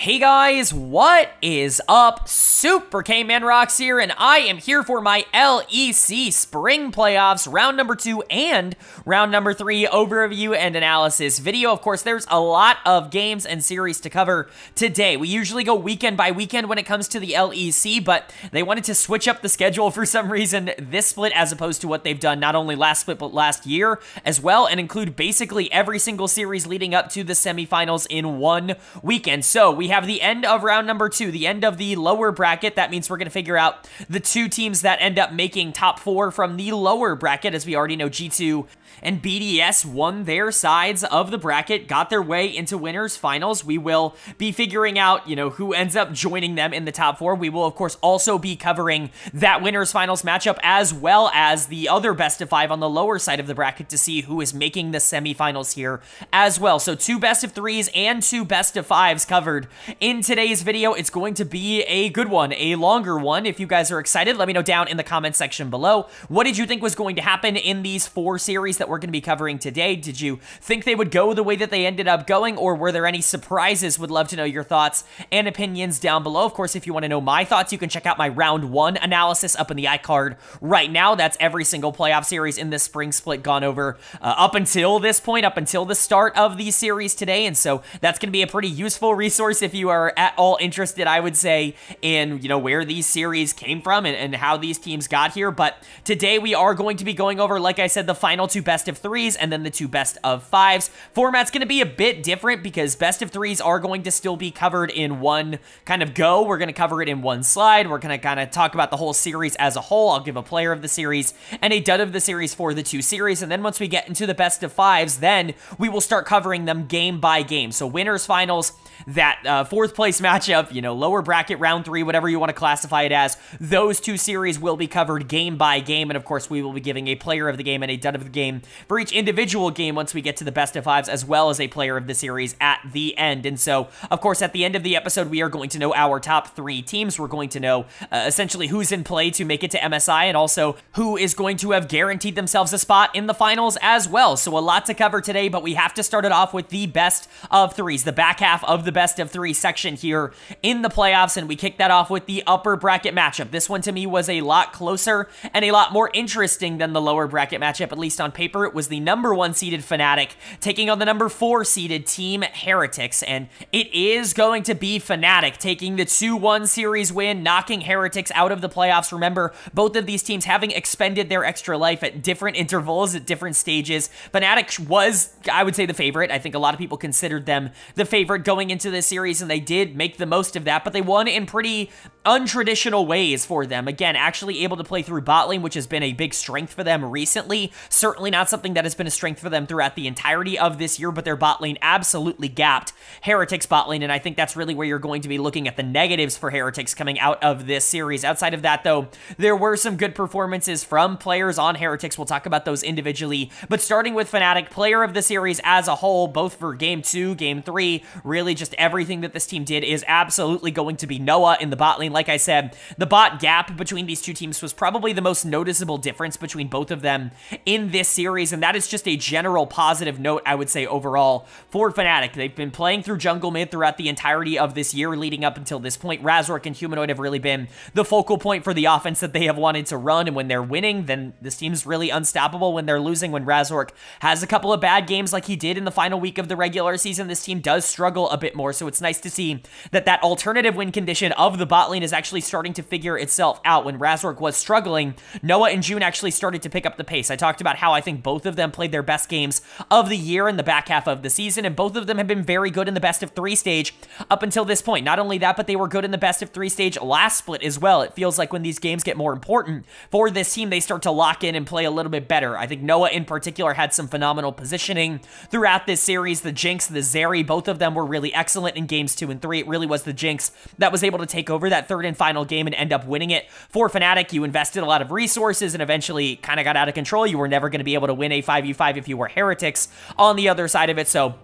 Hey guys, what is up? Super K-Man Rocks here, and I am here for my LEC Spring Playoffs round number two and round number three overview and analysis video. Of course, there's a lot of games and series to cover today. We usually go weekend by weekend when it comes to the LEC, but they wanted to switch up the schedule for some reason this split as opposed to what they've done not only last split but last year as well, and include basically every single series leading up to the semifinals in one weekend. So we have the end of round number two, the end of the lower bracket. That means we're going to figure out the two teams that end up making top four from the lower bracket. As we already know, G2 and BDS won their sides of the bracket, got their way into winners finals. We will be figuring out, you know, who ends up joining them in the top four. We will, of course, also be covering that winners finals matchup as well as the other best of five on the lower side of the bracket to see who is making the semifinals here as well. So two best of threes and two best of fives covered in today's video. It's going to be a good one, a longer one. If you guys are excited, let me know down in the comment section below. What did you think was going to happen in these four series that we're going to be covering today? Did you think they would go the way that they ended up going, or were there any surprises? Would love to know your thoughts and opinions down below. Of course, if you want to know my thoughts, you can check out my round one analysis up in the iCard right now. That's every single playoff series in this spring split gone over uh, up until this point, up until the start of the series today. And so that's going to be a pretty useful resource if you are at all interested, I would say, in, you know, where these series came from and, and how these teams got here. But today we are going to be going over, like I said, the final two best of threes and then the two best of fives. Format's going to be a bit different because best of threes are going to still be covered in one kind of go. We're going to cover it in one slide. We're going to kind of talk about the whole series as a whole. I'll give a player of the series and a dud of the series for the two series. And then once we get into the best of fives, then we will start covering them game by game. So winners finals, that uh, fourth place matchup, you know, lower bracket round three, whatever you want to classify it as, those two series will be covered game by game. And of course, we will be giving a player of the game and a dud of the game for each individual game once we get to the best of fives, as well as a player of the series at the end. And so, of course, at the end of the episode, we are going to know our top three teams. We're going to know uh, essentially who's in play to make it to MSI and also who is going to have guaranteed themselves a spot in the finals as well. So, a lot to cover today, but we have to start it off with the best of threes, the back half of the best of three section here in the playoffs. And we kick that off with the upper bracket matchup. This one to me was a lot closer and a lot more interesting than the lower bracket matchup, at least on paper. It was the number one seeded Fnatic taking on the number four seeded Team Heretics. And it is going to be Fnatic taking the 2 1 series win, knocking Heretics out of the playoffs. Remember, both of these teams having expended their extra life at different intervals, at different stages. Fnatic was, I would say, the favorite. I think a lot of people considered them the favorite going into this series, and they did make the most of that, but they won in pretty untraditional ways for them. Again, actually able to play through bot lane, which has been a big strength for them recently. Certainly not something that has been a strength for them throughout the entirety of this year, but their bot lane absolutely gapped Heretics bot lane, and I think that's really where you're going to be looking at the negatives for Heretics coming out of this series. Outside of that, though, there were some good performances from players on Heretics. We'll talk about those individually, but starting with Fnatic, player of the series as a whole, both for game two, game three, really just everything that this team did is absolutely going to be Noah in the bot lane. Like I said, the bot gap between these two teams was probably the most noticeable difference between both of them in this series, and that is just a general positive note, I would say, overall for Fnatic. They've been playing through jungle mid throughout the entirety of this year leading up until this point. Razork and Humanoid have really been the focal point for the offense that they have wanted to run, and when they're winning, then this team's really unstoppable. When they're losing, when Razork has a couple of bad games like he did in the final week of the regular season, this team does struggle a bit more, so it's nice to see that that alternative win condition of the bot lane is actually starting to figure itself out. When Razork was struggling, Noah and Jun actually started to pick up the pace. I talked about how I think both of them played their best games of the year in the back half of the season, and both of them have been very good in the best of three stage up until this point. Not only that, but they were good in the best of three stage last split as well. It feels like when these games get more important for this team, they start to lock in and play a little bit better. I think Noah in particular had some phenomenal positioning throughout this series. The Jinx, the Zeri, both of them were really excellent in games two and three. It really was the Jinx that was able to take over that third and final game and end up winning it. For Fnatic, you invested a lot of resources and eventually kind of got out of control. You were never going to be able to win a 5v5 if you were Heretics on the other side of it. So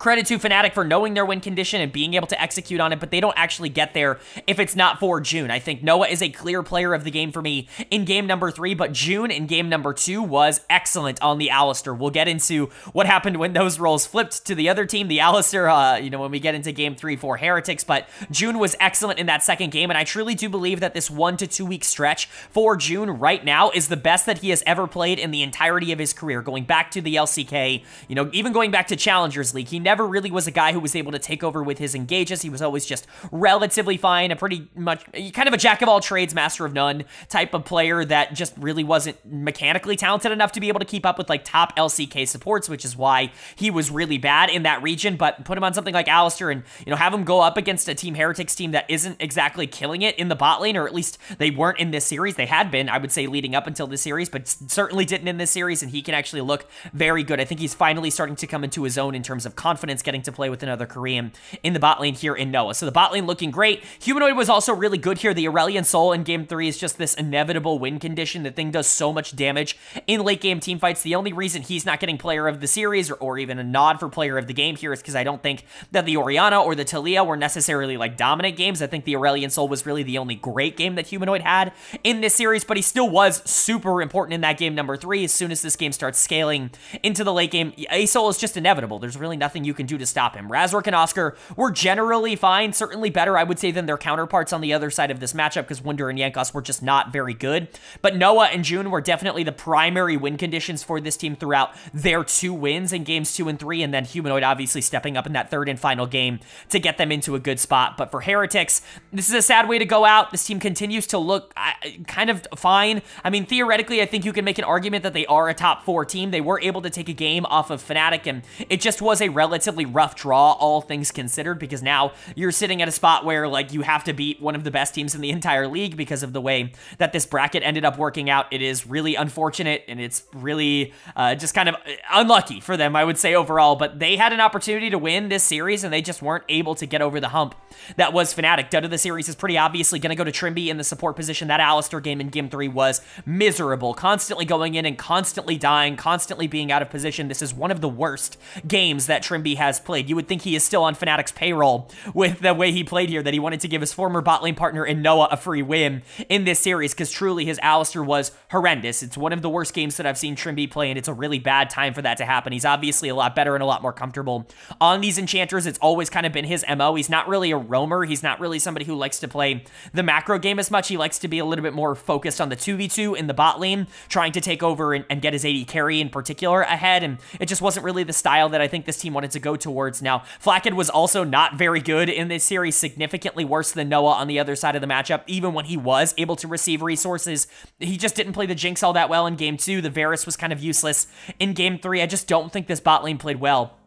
credit to Fnatic for knowing their win condition and being able to execute on it, but they don't actually get there if it's not for Jun. I think Noah is a clear player of the game for me in game number three, but Jun in game number two was excellent on the Alistar. We'll get into what happened when those roles flipped to the other team, the Alistar, uh, you know, when we get into game three for Heretics, but Jun was excellent in that second game, and I truly do believe that this one to two week stretch for Jun right now is the best that he has ever played in the entirety of his career, going back to the LCK, you know, even going back to Challengers League. He never really was a guy who was able to take over with his engages. He was always just relatively fine, a pretty much kind of a jack of all trades, master of none type of player that just really wasn't mechanically talented enough to be able to keep up with like top LCK supports, which is why he was really bad in that region. But put him on something like Alistar and, you know, have him go up against a Team Heretics team that isn't exactly killing it in the bot lane, or at least they weren't in this series. They had been, I would say, leading up until this series, but certainly didn't in this series, and he can actually look very good. I think he's finally starting to come into his own in terms of confidence getting to play with another Korean in the bot lane here in Noah. So the bot lane looking great. Humanoid was also really good here. The Aurelion Sol in game three is just this inevitable win condition. The thing does so much damage in late game team fights. The only reason he's not getting player of the series or, or even a nod for player of the game here is because I don't think that the Orianna or the Taliyah were necessarily like dominant games. I think the Aurelion Sol was really the only great game that Humanoid had in this series, but he still was super important in that game number three. As soon as this game starts scaling into the late game, Asol is just inevitable. There's really nothing you can do to stop him. Razork and Oscar were generally fine, certainly better, I would say, than their counterparts on the other side of this matchup because Wunder and Jankos were just not very good. But Noah and Jun were definitely the primary win conditions for this team throughout their two wins in games two and three, and then Humanoid obviously stepping up in that third and final game to get them into a good spot. But for Heretics, this is a sad way to go out. This team continues to look uh, kind of fine. I mean, theoretically, I think you can make an argument that they are a top four team. They were able to take a game off of Fnatic, and it just was a relatively rough draw, all things considered, because now you're sitting at a spot where, like, you have to beat one of the best teams in the entire league because of the way that this bracket ended up working out. It is really unfortunate, and it's really uh, just kind of unlucky for them, I would say, overall, but they had an opportunity to win this series, and they just weren't able to get over the hump that was Fnatic. Dud of the series is pretty obviously going to go to Trymbi in the support position. That Alistar game in Game 3 was miserable, constantly going in and constantly dying, constantly being out of position. This is one of the worst games that Trymbi has played. You would think he is still on Fnatic's payroll with the way he played here, that he wanted to give his former bot lane partner in Noah a free win in this series, because truly his Alistar was horrendous. It's one of the worst games that I've seen Trymbi play, and it's a really bad time for that to happen. He's obviously a lot better and a lot more comfortable on these enchanters. It's always kind of been his MO. He's not really a roamer. He's not really somebody who likes to play the macro game as much. He likes to be a little bit more focused on the 2v2 in the bot lane, trying to take over and, and get his AD carry in particular ahead, and it just wasn't really the style that I think this team wanted to go towards. Now, Flakked was also not very good in this series, significantly worse than Noah on the other side of the matchup, even when he was able to receive resources. He just didn't play the Jinx all that well in game two. The Varus was kind of useless in game three. I just don't think this bot lane played well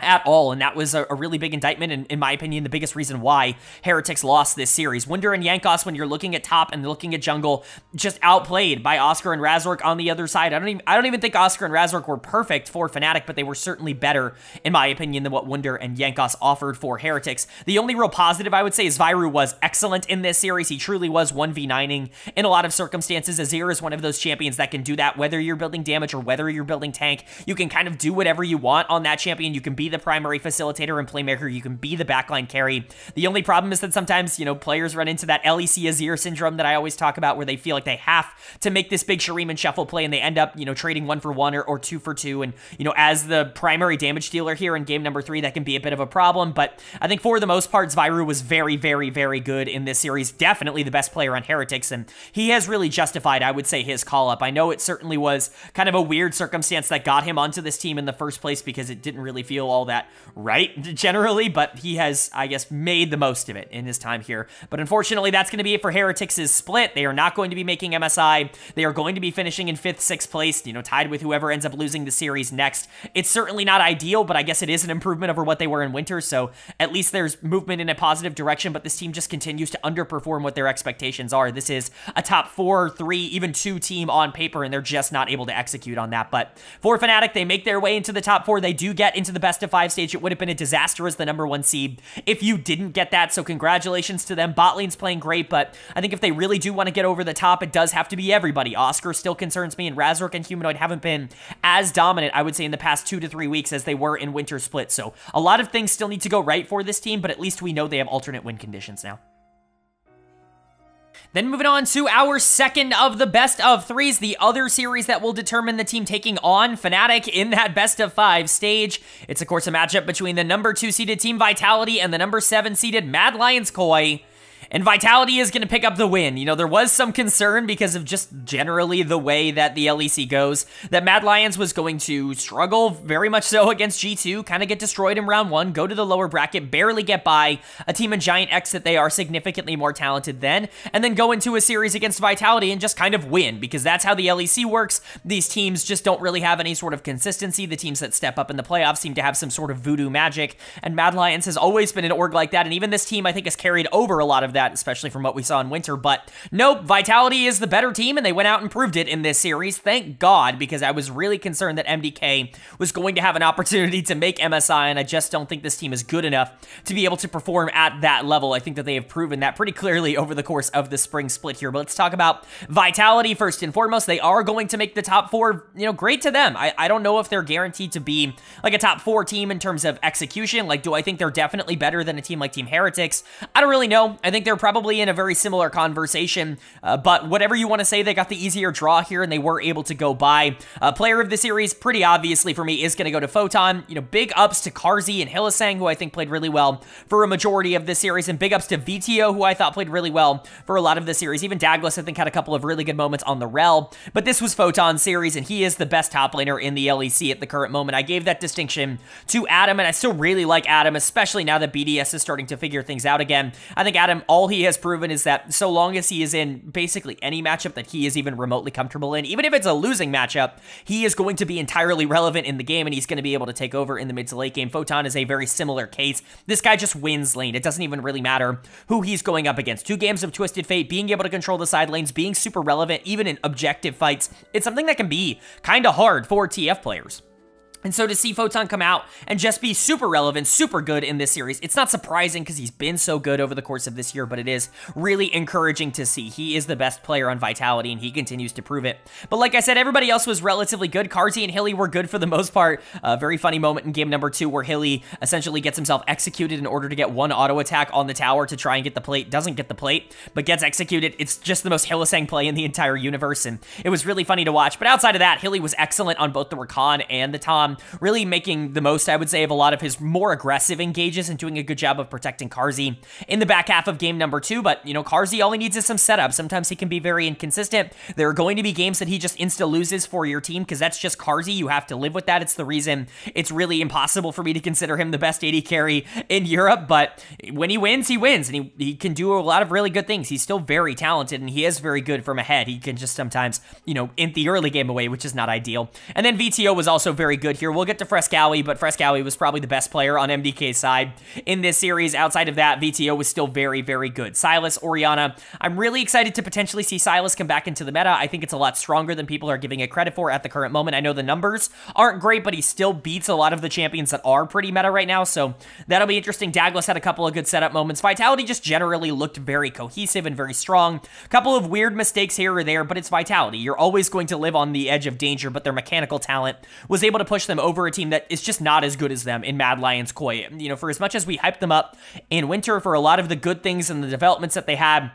at all, and that was a, a, really big indictment, and in my opinion, the biggest reason why Heretics lost this series. Wunder and Jankos, when you're looking at top and looking at jungle, just outplayed by Oscar and Razork on the other side. I don't even I don't even think Oscar and Razork were perfect for Fnatic, but they were certainly better, in my opinion, than what Wunder and Jankos offered for Heretics. The only real positive I would say is Zwyroo was excellent in this series. He truly was 1v9ing in a lot of circumstances. Azir is one of those champions that can do that, whether you're building damage or whether you're building tank. You can kind of do whatever you want on that champion. You can be be the primary facilitator and playmaker. You can be the backline carry. The only problem is that sometimes, you know, players run into that LEC Azir syndrome that I always talk about where they feel like they have to make this big Shuriman and Shuffle play and they end up, you know, trading one for one or, or two for two. And, you know, as the primary damage dealer here in game number three, that can be a bit of a problem. But I think for the most part, Zwyroo was very, very, very good in this series. Definitely the best player on Heretics. And he has really justified, I would say, his call up. I know it certainly was kind of a weird circumstance that got him onto this team in the first place because it didn't really feel all that right generally, but he has, I guess, made the most of it in his time here. But unfortunately, that's going to be it for Heretics' split. They are not going to be making MSI. They are going to be finishing in fifth, sixth place, you know, tied with whoever ends up losing the series next. It's certainly not ideal, but I guess it is an improvement over what they were in winter, so at least there's movement in a positive direction, but this team just continues to underperform what their expectations are. This is a top four, three, even two team on paper, and they're just not able to execute on that. But for Fnatic, they make their way into the top four. They do get into the best of five stage, it would have been a disaster as the number one seed if you didn't get that. So congratulations to them. Bot lane's playing great, but I think if they really do want to get over the top, it does have to be everybody. Oscar still concerns me, and Razork and Humanoid haven't been as dominant, I would say, in the past two to three weeks as they were in Winter Split. So a lot of things still need to go right for this team, but at least we know they have alternate win conditions now. Then moving on to our second of the best of threes, the other series that will determine the team taking on Fnatic in that best of five stage. It's, of course, a matchup between the number two seeded Team Vitality and the number seven seeded Mad Lions Koi and Vitality is going to pick up the win. You know, there was some concern because of just generally the way that the LEC goes, that Mad Lions was going to struggle very much so against G2, kind of get destroyed in round one, go to the lower bracket, barely get by a team in GIANTX that they are significantly more talented than, and then go into a series against Vitality and just kind of win, because that's how the LEC works. These teams just don't really have any sort of consistency. The teams that step up in the playoffs seem to have some sort of voodoo magic, and Mad Lions has always been an org like that, and even this team, I think, has carried over a lot of that, especially from what we saw in winter. But nope, Vitality is the better team, and they went out and proved it in this series. Thank God, because I was really concerned that MDK was going to have an opportunity to make MSI, and I just don't think this team is good enough to be able to perform at that level. I think that they have proven that pretty clearly over the course of the spring split here. But let's talk about Vitality first and foremost. They are going to make the top four, you know, great to them. I, I don't know if they're guaranteed to be like a top four team in terms of execution. Like, do I think they're definitely better than a team like Team Heretics? I don't really know. I think they're probably in a very similar conversation, uh, but whatever you want to say, they got the easier draw here and they were able to go by. Uh, player of the series, pretty obviously for me, is going to go to Photon. You know, big ups to Carzzy and Hylissang, who I think played really well for a majority of the series, and big ups to Vetheo, who I thought played really well for a lot of the series. Even Daglas, I think, had a couple of really good moments on the Rell, but this was Photon's series, and he is the best top laner in the LEC at the current moment. I gave that distinction to Adam, and I still really like Adam, especially now that BDS is starting to figure things out again. I think Adam, all he has proven is that so long as he is in basically any matchup that he is even remotely comfortable in, even if it's a losing matchup, he is going to be entirely relevant in the game and he's going to be able to take over in the mid to late game. Photon is a very similar case. This guy just wins lane. It doesn't even really matter who he's going up against. Two games of Twisted Fate, being able to control the side lanes, being super relevant, even in objective fights, it's something that can be kind of hard for TF players. And so to see Photon come out and just be super relevant, super good in this series, it's not surprising because he's been so good over the course of this year, but it is really encouraging to see. He is the best player on Vitality, and he continues to prove it. But like I said, everybody else was relatively good. Carzzy and Hilly were good for the most part. A very funny moment in game number two where Hilly essentially gets himself executed in order to get one auto attack on the tower to try and get the plate. Doesn't get the plate, but gets executed. It's just the most Hylissang play in the entire universe, and it was really funny to watch. But outside of that, Hilly was excellent on both the Rakan and the Tahm really making the most, I would say, of a lot of his more aggressive engages and doing a good job of protecting Carzzy in the back half of game number two. But, you know, Carzzy, all he needs is some setup. Sometimes he can be very inconsistent. There are going to be games that he just insta loses for your team because that's just Carzzy. You have to live with that. It's the reason it's really impossible for me to consider him the best AD carry in Europe. But when he wins, he wins, and he, he can do a lot of really good things. He's still very talented, and he is very good from ahead. He can just sometimes, you know, in the early game away, which is not ideal. And then Vetheo was also very good here. We'll get to Fresskowy, but Fresskowy was probably the best player on MDK's side in this series. Outside of that, Vetheo was still very, very good. Sylas, Orianna, I'm really excited to potentially see Sylas come back into the meta. I think it's a lot stronger than people are giving it credit for at the current moment. I know the numbers aren't great, but he still beats a lot of the champions that are pretty meta right now, so that'll be interesting. Daglas had a couple of good setup moments. Vitality just generally looked very cohesive and very strong. Couple of weird mistakes here or there, but it's Vitality. You're always going to live on the edge of danger, but their mechanical talent was able to push them over a team that is just not as good as them in Mad Lions Koi. You know, for as much as we hyped them up in winter for a lot of the good things and the developments that they had,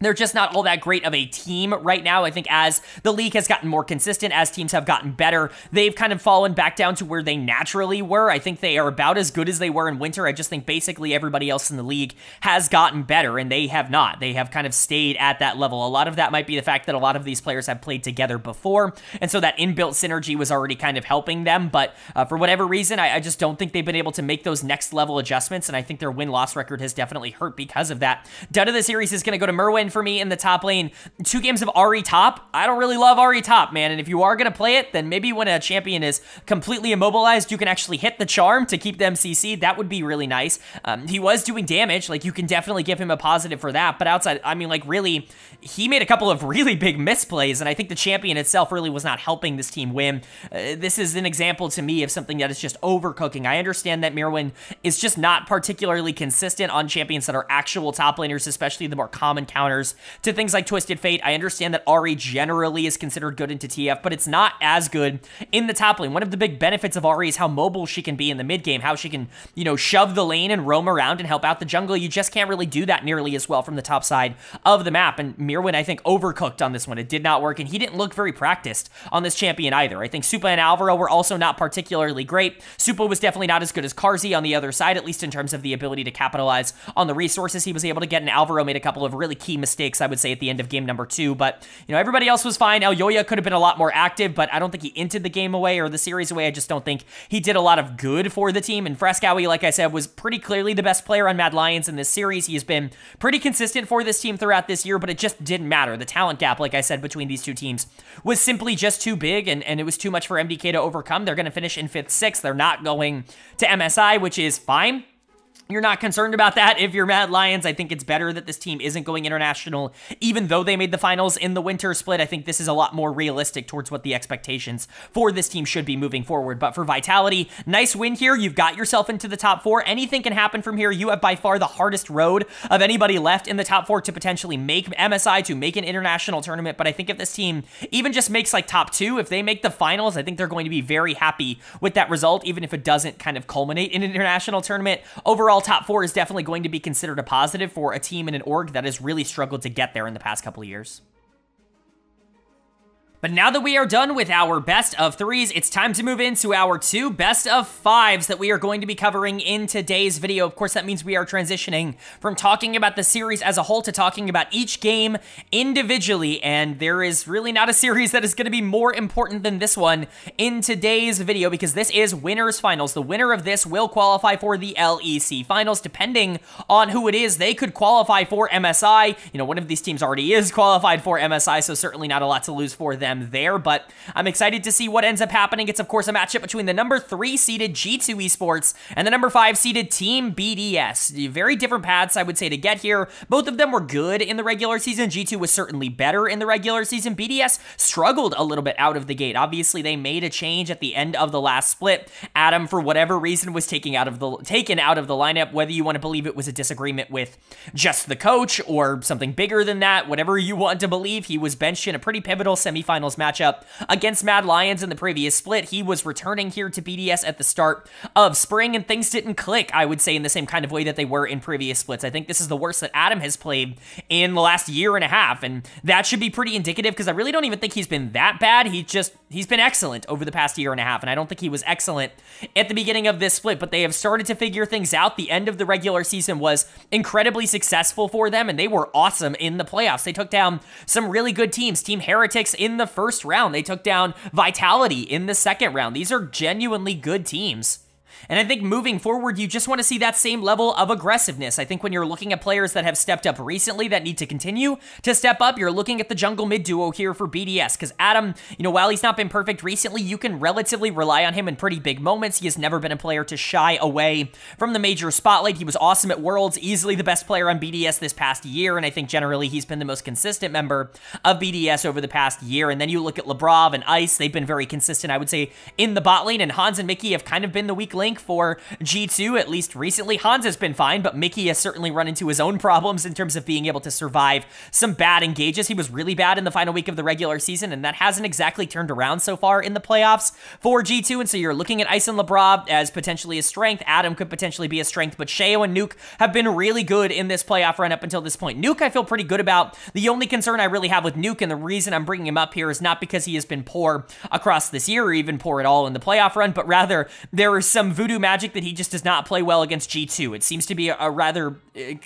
they're just not all that great of a team right now. I think as the league has gotten more consistent, as teams have gotten better, they've kind of fallen back down to where they naturally were. I think they are about as good as they were in winter. I just think basically everybody else in the league has gotten better, and they have not. They have kind of stayed at that level. A lot of that might be the fact that a lot of these players have played together before, and so that inbuilt synergy was already kind of helping them. But uh, for whatever reason, I, I just don't think they've been able to make those next level adjustments, and I think their win loss record has definitely hurt because of that. Dud of the series is going to go to Myrwn. For me in the top lane. Two games of Ahri top. I don't really love Ahri top, man. And if you are going to play it, then maybe when a champion is completely immobilized, you can actually hit the charm to keep them CC. That would be really nice. Um, he was doing damage. Like, you can definitely give him a positive for that. But outside, I mean, like, really, he made a couple of really big misplays. And I think the champion itself really was not helping this team win. Uh, this is an example to me of something that is just overcooking. I understand that Myrwn is just not particularly consistent on champions that are actual top laners, especially the more common counters to things like Twisted Fate. I understand that Ahri generally is considered good into TF, but it's not as good in the top lane. One of the big benefits of Ahri is how mobile she can be in the mid game, how she can, you know, shove the lane and roam around and help out the jungle. You just can't really do that nearly as well from the top side of the map. And Myrwn, I think, overcooked on this one. It did not work, and he didn't look very practiced on this champion either. I think Supa and Alvaro were also not particularly great. Supa was definitely not as good as Carzzy on the other side, at least in terms of the ability to capitalize on the resources he was able to get, and Alvaro made a couple of really key mistakes, I would say, at the end of game number two. But, you know, everybody else was fine. Elyoya could have been a lot more active, but I don't think he entered the game away or the series away. I just don't think he did a lot of good for the team. And Fresskowy, like I said, was pretty clearly the best player on Mad Lions in this series. He has been pretty consistent for this team throughout this year, but it just didn't matter. The talent gap, like I said, between these two teams was simply just too big, and, and it was too much for MDK to overcome. They're going to finish in fifth, sixth. They're not going to MSI, which is fine. You're not concerned about that if you're Mad Lions. I think it's better that this team isn't going international, even though they made the finals in the winter split. I think this is a lot more realistic towards what the expectations for this team should be moving forward. But for Vitality, nice win here. You've got yourself into the top four. Anything can happen from here. You have by far the hardest road of anybody left in the top four to potentially make MSI, to make an international tournament. But I think if this team even just makes like top two, if they make the finals, I think they're going to be very happy with that result, even if it doesn't kind of culminate in an international tournament. Overall, overall top four is definitely going to be considered a positive for a team in an org that has really struggled to get there in the past couple of years. But now that we are done with our best of threes, it's time to move into our two best of fives that we are going to be covering in today's video. Of course, that means we are transitioning from talking about the series as a whole to talking about each game individually. And there is really not a series that is going to be more important than this one in today's video because this is winners finals. The winner of this will qualify for the LEC finals. Depending on who it is, they could qualify for MSI. You know, one of these teams already is qualified for MSI, so certainly not a lot to lose for them them there, but I'm excited to see what ends up happening. It's, of course, a matchup between the number three seeded G2 Esports and the number five seeded Team BDS. Very different paths, I would say, to get here. Both of them were good in the regular season. G2 was certainly better in the regular season. BDS struggled a little bit out of the gate. Obviously, they made a change at the end of the last split. Adam, for whatever reason, was taken out of the taken out of the lineup. Whether you want to believe it was a disagreement with just the coach or something bigger than that, whatever you want to believe, he was benched in a pretty pivotal semifinal finals matchup against Mad Lions in the previous split. He was returning here to BDS at the start of spring, and things didn't click, I would say, in the same kind of way that they were in previous splits. I think this is the worst that Adam has played in the last year and a half, and that should be pretty indicative because I really don't even think he's been that bad. He just, he's been excellent over the past year and a half, and I don't think he was excellent at the beginning of this split, but they have started to figure things out. The end of the regular season was incredibly successful for them, and they were awesome in the playoffs. They took down some really good teams. Team Heretics in the first round. They took down Vitality in the second round. These are genuinely good teams. And I think moving forward, you just want to see that same level of aggressiveness. I think when you're looking at players that have stepped up recently that need to continue to step up, you're looking at the jungle mid duo here for BDS. Because Adam, you know, while he's not been perfect recently, you can relatively rely on him in pretty big moments. He has never been a player to shy away from the major spotlight. He was awesome at Worlds, easily the best player on BDS this past year. And I think generally he's been the most consistent member of BDS over the past year. And then you look at Labrov and Ice, they've been very consistent, I would say, in the bot lane. And Hans and Mickey have kind of been the weak link for G2, at least recently. Hans has been fine, but Mickey has certainly run into his own problems in terms of being able to survive some bad engages. He was really bad in the final week of the regular season, and that hasn't exactly turned around so far in the playoffs for G2. And so you're looking at Ice and Labrov as potentially a strength. Adam could potentially be a strength, but Sheo and Nuc have been really good in this playoff run up until this point. Nuc, I feel pretty good about. The only concern I really have with Nuc, and the reason I'm bringing him up here, is not because he has been poor across this year or even poor at all in the playoff run, but rather there is some voodoo magic that he just does not play well against G2. It seems to be a, rather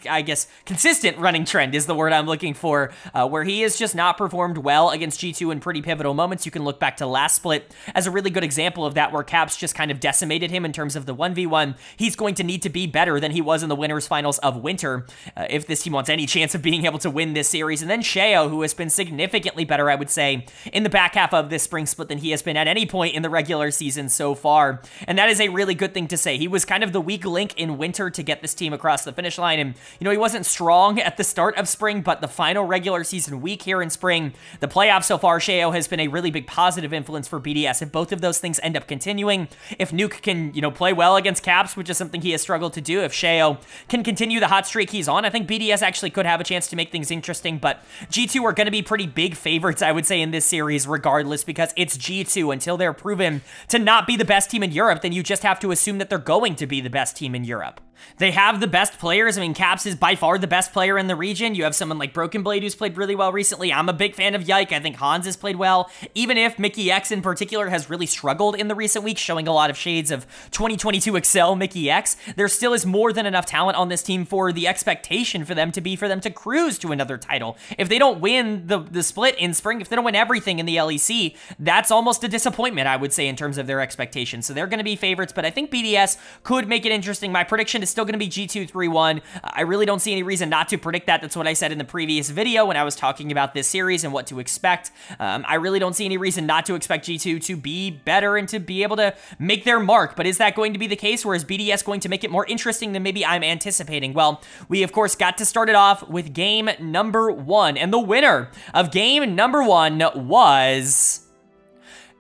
I guess, consistent running trend is the word I'm looking for, uh, where he has just not performed well against G2 in pretty pivotal moments. You can look back to last split as a really good example of that, where Caps just kind of decimated him in terms of the 1v1. He's going to need to be better than he was in the winners finals of Winter uh, if this team wants any chance of being able to win this series. And then Sheo, who has been significantly better, I would say, in the back half of this spring split than he has been at any point in the regular season so far. And that is a really good thing to say. He was kind of the weak link in Winter to get this team across the finish line. You know, he wasn't strong at the start of spring, but the final regular season week here in spring, the playoffs so far, Sheo has been a really big positive influence for BDS. If both of those things end up continuing, if Nuc can, you know, play well against Caps, which is something he has struggled to do, if Sheo can continue the hot streak he's on, I think BDS actually could have a chance to make things interesting, but G2 are going to be pretty big favorites, I would say, in this series regardless, because it's G2. Until they're proven to not be the best team in Europe, then you just have to assume that they're going to be the best team in Europe. They have the best players. I mean, Caps is by far the best player in the region. You have someone like Broken Blade who's played really well recently. I'm a big fan of Yike. I think Hans has played well. Even if Mikyx in particular has really struggled in the recent weeks, showing a lot of shades of 2022 Excel Mikyx, there still is more than enough talent on this team for the expectation for them to be for them to cruise to another title. If they don't win the, the split in spring, if they don't win everything in the LEC, that's almost a disappointment, I would say, in terms of their expectations. So they're going to be favorites, but I think BDS could make it interesting. My prediction is still going to be G231. I really don't see any reason not to predict that. That's what I said in the previous video when I was talking about this series and what to expect. Um, I really don't see any reason not to expect G2 to be better and to be able to make their mark. But is that going to be the case? Or is BDS going to make it more interesting than maybe I'm anticipating? Well, we of course got to start it off with game number one. And the winner of game number one was...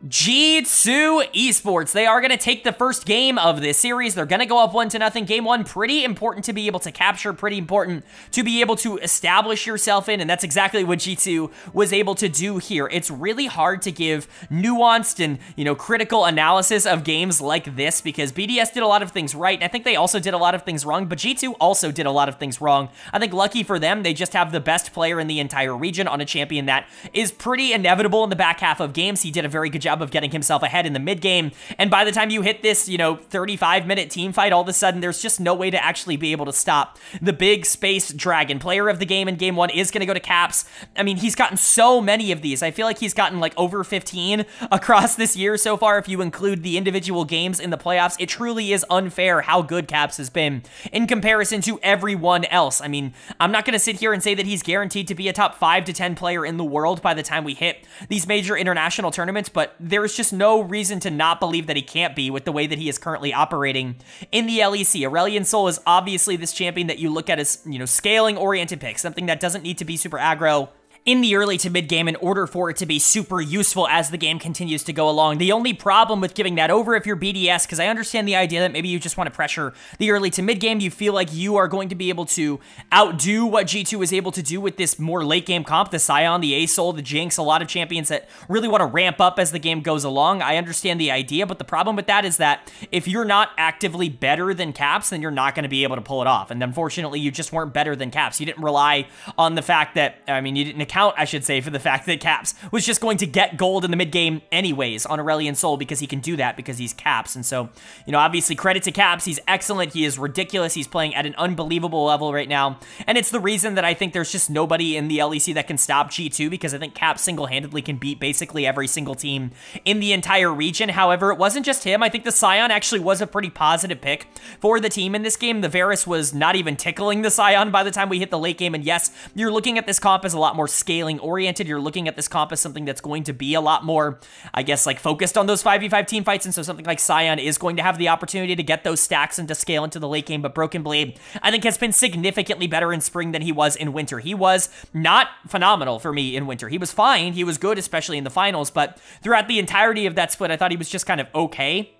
G2 Esports. They are going to take the first game of this series. They're going to go up one to nothing. Game one, pretty important to be able to capture, pretty important to be able to establish yourself in, and that's exactly what G2 was able to do here. It's really hard to give nuanced and, you know, critical analysis of games like this because BDS did a lot of things right, and I think they also did a lot of things wrong, but G2 also did a lot of things wrong. I think lucky for them, they just have the best player in the entire region on a champion that is pretty inevitable in the back half of games. He did a very good job job of getting himself ahead in the mid game. And by the time you hit this, you know, 35 minute team fight, all of a sudden there's just no way to actually be able to stop the big space dragon. Player of the game in game one is going to go to Caps. I mean, he's gotten so many of these. I feel like he's gotten like over 15 across this year so far. If you include the individual games in the playoffs, it truly is unfair how good Caps has been in comparison to everyone else. I mean, I'm not going to sit here and say that he's guaranteed to be a top 5 to 10 player in the world by the time we hit these major international tournaments, but there's just no reason to not believe that he can't be with the way that he is currently operating in the LEC. Aurelion Sol is obviously this champion that you look at as, you know, scaling oriented pick, something that doesn't need to be super aggro in the early to mid game in order for it to be super useful as the game continues to go along. The only problem with giving that over if you're BDS, because I understand the idea that maybe you just want to pressure the early to mid game, you feel like you are going to be able to outdo what G2 is able to do with this more late game comp, the Sion, the Asol, the Jinx, a lot of champions that really want to ramp up as the game goes along. I understand the idea, but the problem with that is that if you're not actively better than Caps, then you're not going to be able to pull it off. And unfortunately, you just weren't better than Caps. You didn't rely on the fact that, I mean, you didn't account, I should say, for the fact that Caps was just going to get gold in the mid game anyways on Aurelion Sol because he can do that because he's Caps. And so, you know, obviously credit to Caps. He's excellent. He is ridiculous. He's playing at an unbelievable level right now. And it's the reason that I think there's just nobody in the LEC that can stop G2 because I think Caps single-handedly can beat basically every single team in the entire region. However, it wasn't just him. I think the Sion actually was a pretty positive pick for the team in this game. The Varus was not even tickling the Sion by the time we hit the late game. And yes, you're looking at this comp as a lot more scaling oriented. You're looking at this comp as something that's going to be a lot more, I guess, like focused on those 5v5 team fights. And so something like Sion is going to have the opportunity to get those stacks and to scale into the late game. But Broken Blade, I think, has been significantly better in spring than he was in winter. He was not phenomenal for me in winter. He was fine. He was good, especially in the finals. But throughout the entirety of that split, I thought he was just kind of okay.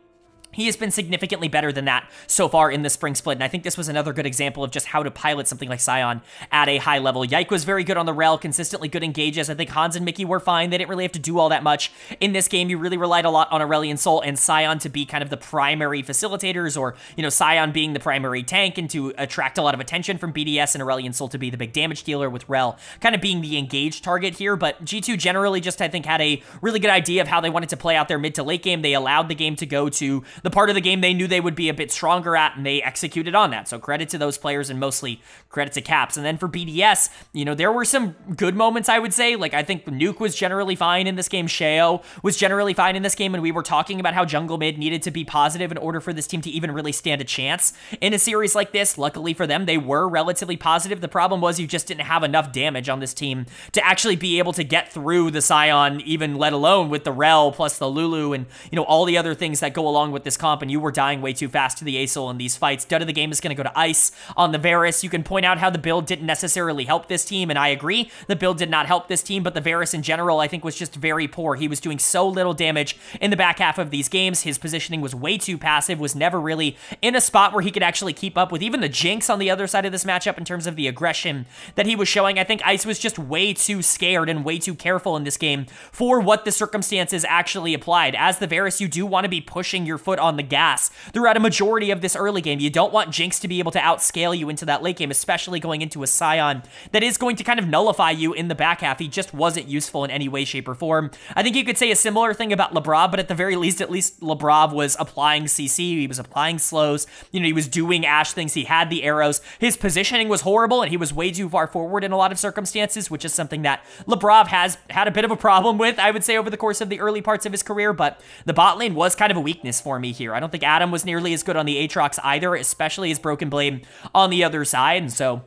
He has been significantly better than that so far in the spring split, and I think this was another good example of just how to pilot something like Sion at a high level. Yike was very good on the Rell, consistently good engages. I think Hans and Mickey were fine. They didn't really have to do all that much. In this game, you really relied a lot on Aurelion Sol and Sion to be kind of the primary facilitators, or, you know, Sion being the primary tank and to attract a lot of attention from BDS and Aurelion Sol to be the big damage dealer with Rell kind of being the engaged target here. But G2 generally just, I think, had a really good idea of how they wanted to play out their mid to late game. They allowed the game to go to the part of the game they knew they would be a bit stronger at, and they executed on that. So credit to those players and mostly credit to Caps. And then for BDS, you know, there were some good moments, I would say. Like, I think Nuc was generally fine in this game. Sheo was generally fine in this game, and we were talking about how Jungle Mid needed to be positive in order for this team to even really stand a chance in a series like this. Luckily for them, they were relatively positive. The problem was you just didn't have enough damage on this team to actually be able to get through the Sion, even let alone with the Rell plus the Lulu and, you know, all the other things that go along with this comp, and you were dying way too fast to the Asol in these fights. Dud of the game is going to go to Ice on the Varus. You can point out how the build didn't necessarily help this team, and I agree, the build did not help this team, but the Varus in general, I think, was just very poor. He was doing so little damage in the back half of these games. His positioning was way too passive, was never really in a spot where he could actually keep up with even the Jinx on the other side of this matchup in terms of the aggression that he was showing. I think Ice was just way too scared and way too careful in this game for what the circumstances actually applied. As the Varus, you do want to be pushing your foot on the gas throughout a majority of this early game. You don't want Jinx to be able to outscale you into that late game, especially going into a Sion that is going to kind of nullify you in the back half. He just wasn't useful in any way, shape, or form. I think you could say a similar thing about Labrov, but at the very least, at least Labrov was applying CC, he was applying slows, you know, he was doing Ashe things, he had the arrows. His positioning was horrible, and he was way too far forward in a lot of circumstances, which is something that Labrov has had a bit of a problem with, I would say, over the course of the early parts of his career, but the bot lane was kind of a weakness for me here. I don't think Adam was nearly as good on the Aatrox either, especially as Broken Blade on the other side, and so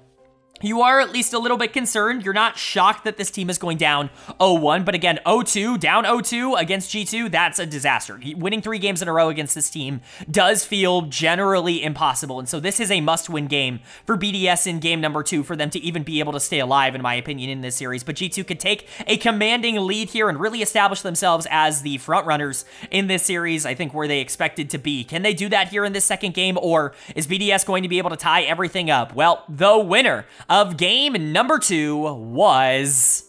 you are at least a little bit concerned. You're not shocked that this team is going down 0-1, but again, 0-2, down 0-2 against G2, that's a disaster. Winning three games in a row against this team does feel generally impossible, and so this is a must-win game for BDS in game number two for them to even be able to stay alive, in my opinion, in this series. But G2 could take a commanding lead here and really establish themselves as the frontrunners in this series, I think, where they expected to be. Can they do that here in this second game, or is BDS going to be able to tie everything up? Well, the winner of game number two was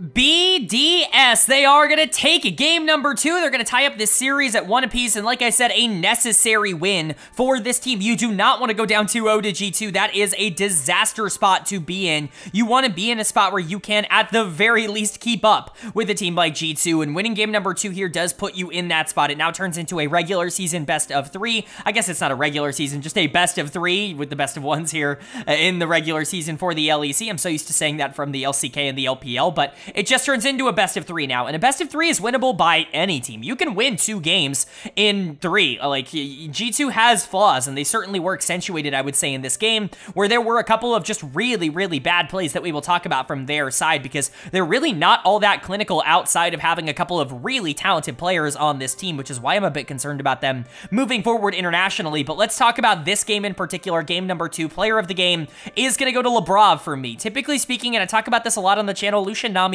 BDS. They are going to take game number two. They're going to tie up this series at one apiece. And like I said, a necessary win for this team. You do not want to go down 2-0 to G2. That is a disaster spot to be in. You want to be in a spot where you can, at the very least, keep up with a team like G2. And winning game number two here does put you in that spot. It now turns into a regular season best of three. I guess it's not a regular season, just a best of three with the best of ones here uh, in the regular season for the LEC. I'm so used to saying that from the LCK and the LPL, but it just turns into a best of three now, and a best of three is winnable by any team. You can win two games in three. Uh, like, G2 has flaws, and they certainly were accentuated, I would say, in this game, where there were a couple of just really, really bad plays that we will talk about from their side, because they're really not all that clinical outside of having a couple of really talented players on this team, which is why I'm a bit concerned about them moving forward internationally. But let's talk about this game in particular, game number two. Player of the game is going to go to Labrov for me. Typically speaking, and I talk about this a lot on the channel, Lucian Nami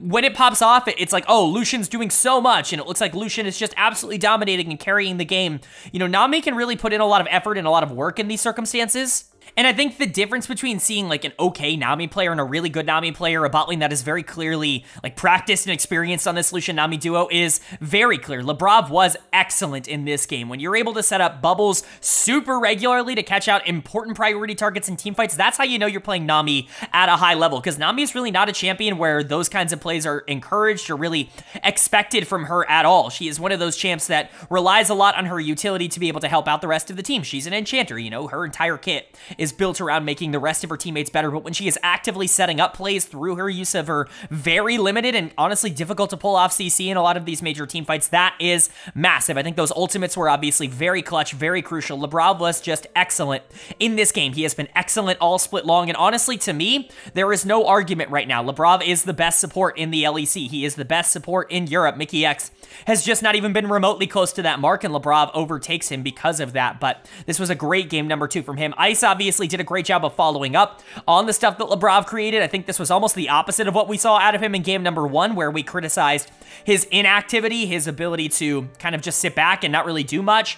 when it pops off, it's like, oh, Lucian's doing so much, and it looks like Lucian is just absolutely dominating and carrying the game. You know, Nami can really put in a lot of effort and a lot of work in these circumstances. And I think the difference between seeing like an okay Nami player and a really good Nami player, a bot lane that is very clearly like practiced and experienced on this Lucian Nami duo is very clear. Labrov was excellent in this game. When you're able to set up bubbles super regularly to catch out important priority targets in team fights, that's how you know you're playing Nami at a high level because Nami is really not a champion where those kinds of plays are encouraged or really expected from her at all. She is one of those champs that relies a lot on her utility to be able to help out the rest of the team. She's an enchanter, you know, her entire kit is is built around making the rest of her teammates better, but when she is actively setting up plays through her use of her very limited and honestly difficult to pull off CC in a lot of these major team fights, that is massive. I think those ultimates were obviously very clutch, very crucial. Labrov was just excellent in this game. He has been excellent all split long, and honestly, to me, there is no argument right now. Labrov is the best support in the LEC. He is the best support in Europe. Mikyx has just not even been remotely close to that mark, and Labrov overtakes him because of that, but this was a great game number two from him. Ice, obviously, obviously did a great job of following up on the stuff that Labrov created. I think this was almost the opposite of what we saw out of him in game number one, where we criticized his inactivity, his ability to kind of just sit back and not really do much.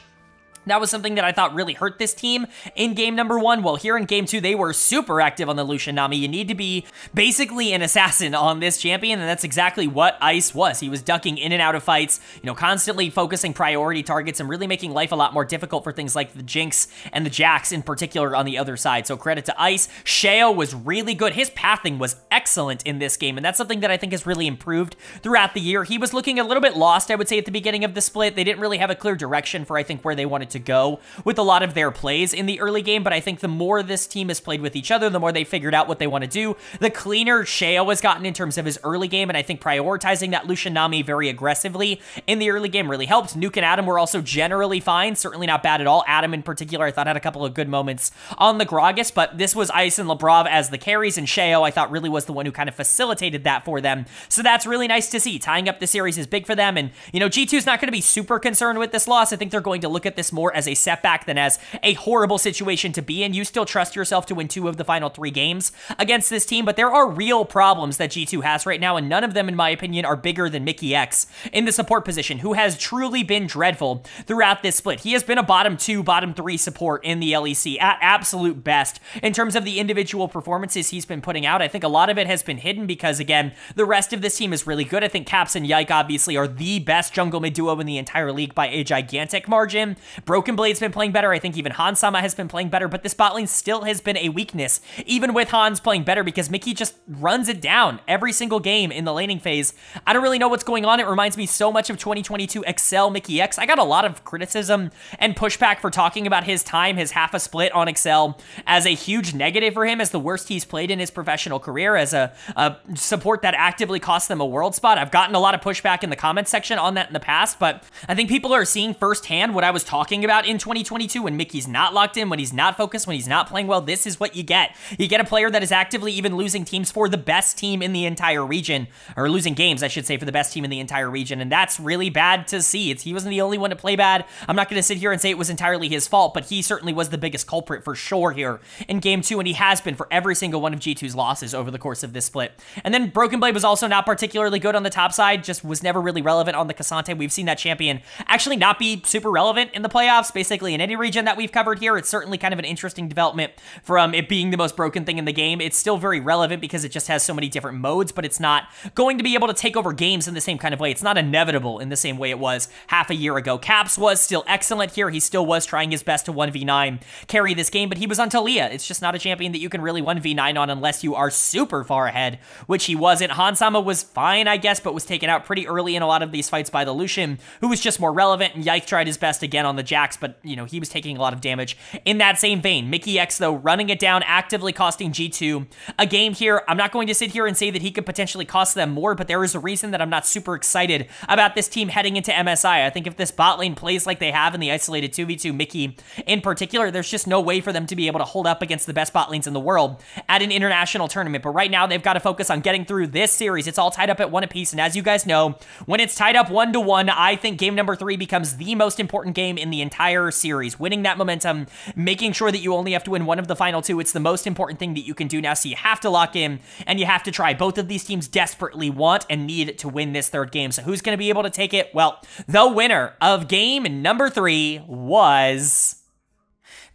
That was something that I thought really hurt this team in game number one. Well, here in game two, they were super active on the Lucian Nami. You need to be basically an assassin on this champion, and that's exactly what Ice was. He was ducking in and out of fights, you know, constantly focusing priority targets and really making life a lot more difficult for things like the Jinx and the Jax in particular on the other side. So credit to Ice. Sheo was really good. His pathing was excellent in this game, and that's something that I think has really improved throughout the year. He was looking a little bit lost, I would say, at the beginning of the split. They didn't really have a clear direction for, I think, where they wanted to go with a lot of their plays in the early game, but I think the more this team has played with each other, the more they figured out what they want to do, the cleaner Sheo has gotten in terms of his early game, and I think prioritizing that Lucian Nami very aggressively in the early game really helped. Nuc and Adam were also generally fine, certainly not bad at all. Adam in particular, I thought had a couple of good moments on the Gragas, but this was Ice and Labrov as the carries, and Sheo I thought really was the one who kind of facilitated that for them. So that's really nice to see. Tying up the series is big for them, and you know, G2's not going to be super concerned with this loss. I think they're going to look at this more as a setback than as a horrible situation to be in. You still trust yourself to win two of the final three games against this team, but there are real problems that G2 has right now, and none of them, in my opinion, are bigger than Mikyx in the support position, who has truly been dreadful throughout this split. He has been a bottom two, bottom three support in the LEC at absolute best in terms of the individual performances he's been putting out. I think a lot of it has been hidden because, again, the rest of this team is really good. I think Caps and Yike obviously are the best jungle mid duo in the entire league by a gigantic margin. Broken Blade's been playing better. I think even Hans Sama has been playing better, but this bot lane still has been a weakness, even with Hans playing better because Mickey just runs it down every single game in the laning phase. I don't really know what's going on. It reminds me so much of 2022 Excel Mikyx. I got a lot of criticism and pushback for talking about his time, his half a split on Excel as a huge negative for him, as the worst he's played in his professional career, as a, a support that actively cost them a world spot. I've gotten a lot of pushback in the comments section on that in the past, but I think people are seeing firsthand what I was talking about in 2022 when Mikyx not locked in, when he's not focused, when he's not playing well. This is what you get. You get a player that is actively even losing teams for the best team in the entire region, or losing games, I should say, for the best team in the entire region, and that's really bad to see. It's, he wasn't the only one to play bad. I'm not going to sit here and say it was entirely his fault, but he certainly was the biggest culprit for sure here in game two, and he has been for every single one of G2's losses over the course of this split. And then Broken Blade was also not particularly good on the top side, just was never really relevant on the K'Sante. We've seen that champion actually not be super relevant in the playoffs, basically in any region that we've covered here. It's certainly kind of an interesting development from it being the most broken thing in the game. It's still very relevant because it just has so many different modes, but it's not going to be able to take over games in the same kind of way. It's not inevitable in the same way it was half a year ago. Caps was still excellent here. He still was trying his best to 1v9 carry this game, but he was on Taliyah. It's just not a champion that you can really 1v9 on unless you are super far ahead, which he wasn't. Hans Sama was fine, I guess, but was taken out pretty early in a lot of these fights by the Lucian, who was just more relevant, and Yike tried his best again on the Jax, but, you know, he was taking a lot of damage. In that same vein, Mikyx, though, running it down, actively costing G2 a game here. I'm not going to sit here and say that he could potentially cost them more, but there is a reason that I'm not super excited about this team heading into MSI. I think if this bot lane plays like they have in the isolated 2v2 Mickey in particular, there's just no way for them to be able to hold up against the best bot lanes in the world at an international tournament. But right now, they've got to focus on getting through this series. It's all tied up at one apiece, and as you guys know, when it's tied up one to one, I think game number three becomes the most important game in the entire series. Winning that momentum, making sure that you only have to win one of the final two, it's the most important thing that you can do now. So you have to lock in, and you have to try. Both of these teams desperately want and need to win this third game. So who's going to be able to take it? Well, the winner of game number three was...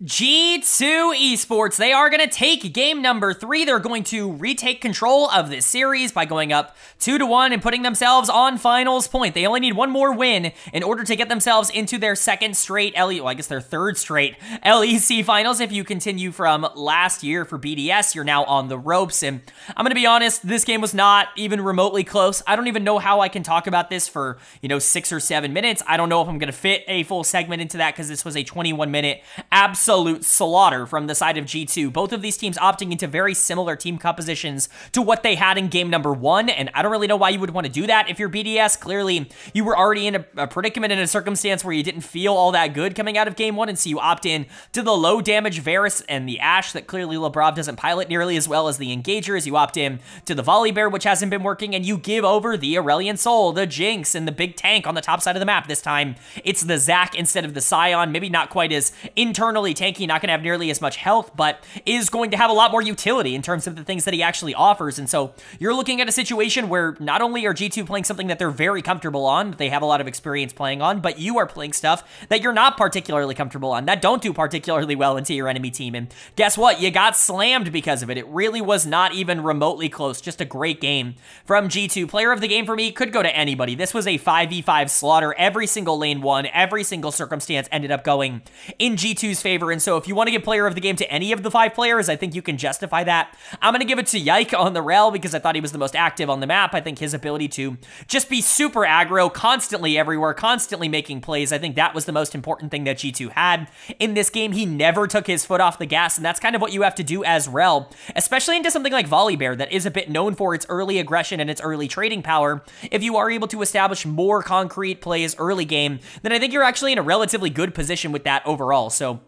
G2 Esports, they are going to take game number three. They're going to retake control of this series by going up two to one and putting themselves on finals point. They only need one more win in order to get themselves into their second straight LE, well, I guess their third straight LEC finals. If you continue from last year for BDS, you're now on the ropes. And I'm going to be honest, this game was not even remotely close. I don't even know how I can talk about this for, you know, six or seven minutes. I don't know if I'm going to fit a full segment into that because this was a 21 minute absolute absolute slaughter from the side of G2. Both of these teams opting into very similar team compositions to what they had in game number one, and I don't really know why you would want to do that if you're BDS. Clearly, you were already in a, a predicament in a circumstance where you didn't feel all that good coming out of game one, and so you opt in to the low damage Varus and the Ashe that clearly Labrov doesn't pilot nearly as well as the Engagers. You opt in to the Volibear, which hasn't been working, and you give over the Aurelion Sol, the Jinx, and the big tank on the top side of the map. This time, it's the Zac instead of the Sion. Maybe not quite as internally tanky, not going to have nearly as much health, but is going to have a lot more utility in terms of the things that he actually offers. And so you're looking at a situation where not only are G2 playing something that they're very comfortable on, they have a lot of experience playing on, but you are playing stuff that you're not particularly comfortable on, that don't do particularly well into your enemy team. And guess what? You got slammed because of it. It really was not even remotely close. Just a great game from G2. Player of the game for me could go to anybody. This was a 5v5 slaughter. Every single lane won. Every single circumstance ended up going in G2's favor. And so if you want to give player of the game to any of the five players, I think you can justify that. I'm going to give it to Yike on the Rell because I thought he was the most active on the map. I think his ability to just be super aggro, constantly everywhere, constantly making plays, I think that was the most important thing that G2 had. In this game, he never took his foot off the gas, and that's kind of what you have to do as Rell, especially into something like Volibear that is a bit known for its early aggression and its early trading power. If you are able to establish more concrete plays early game, then I think you're actually in a relatively good position with that overall. So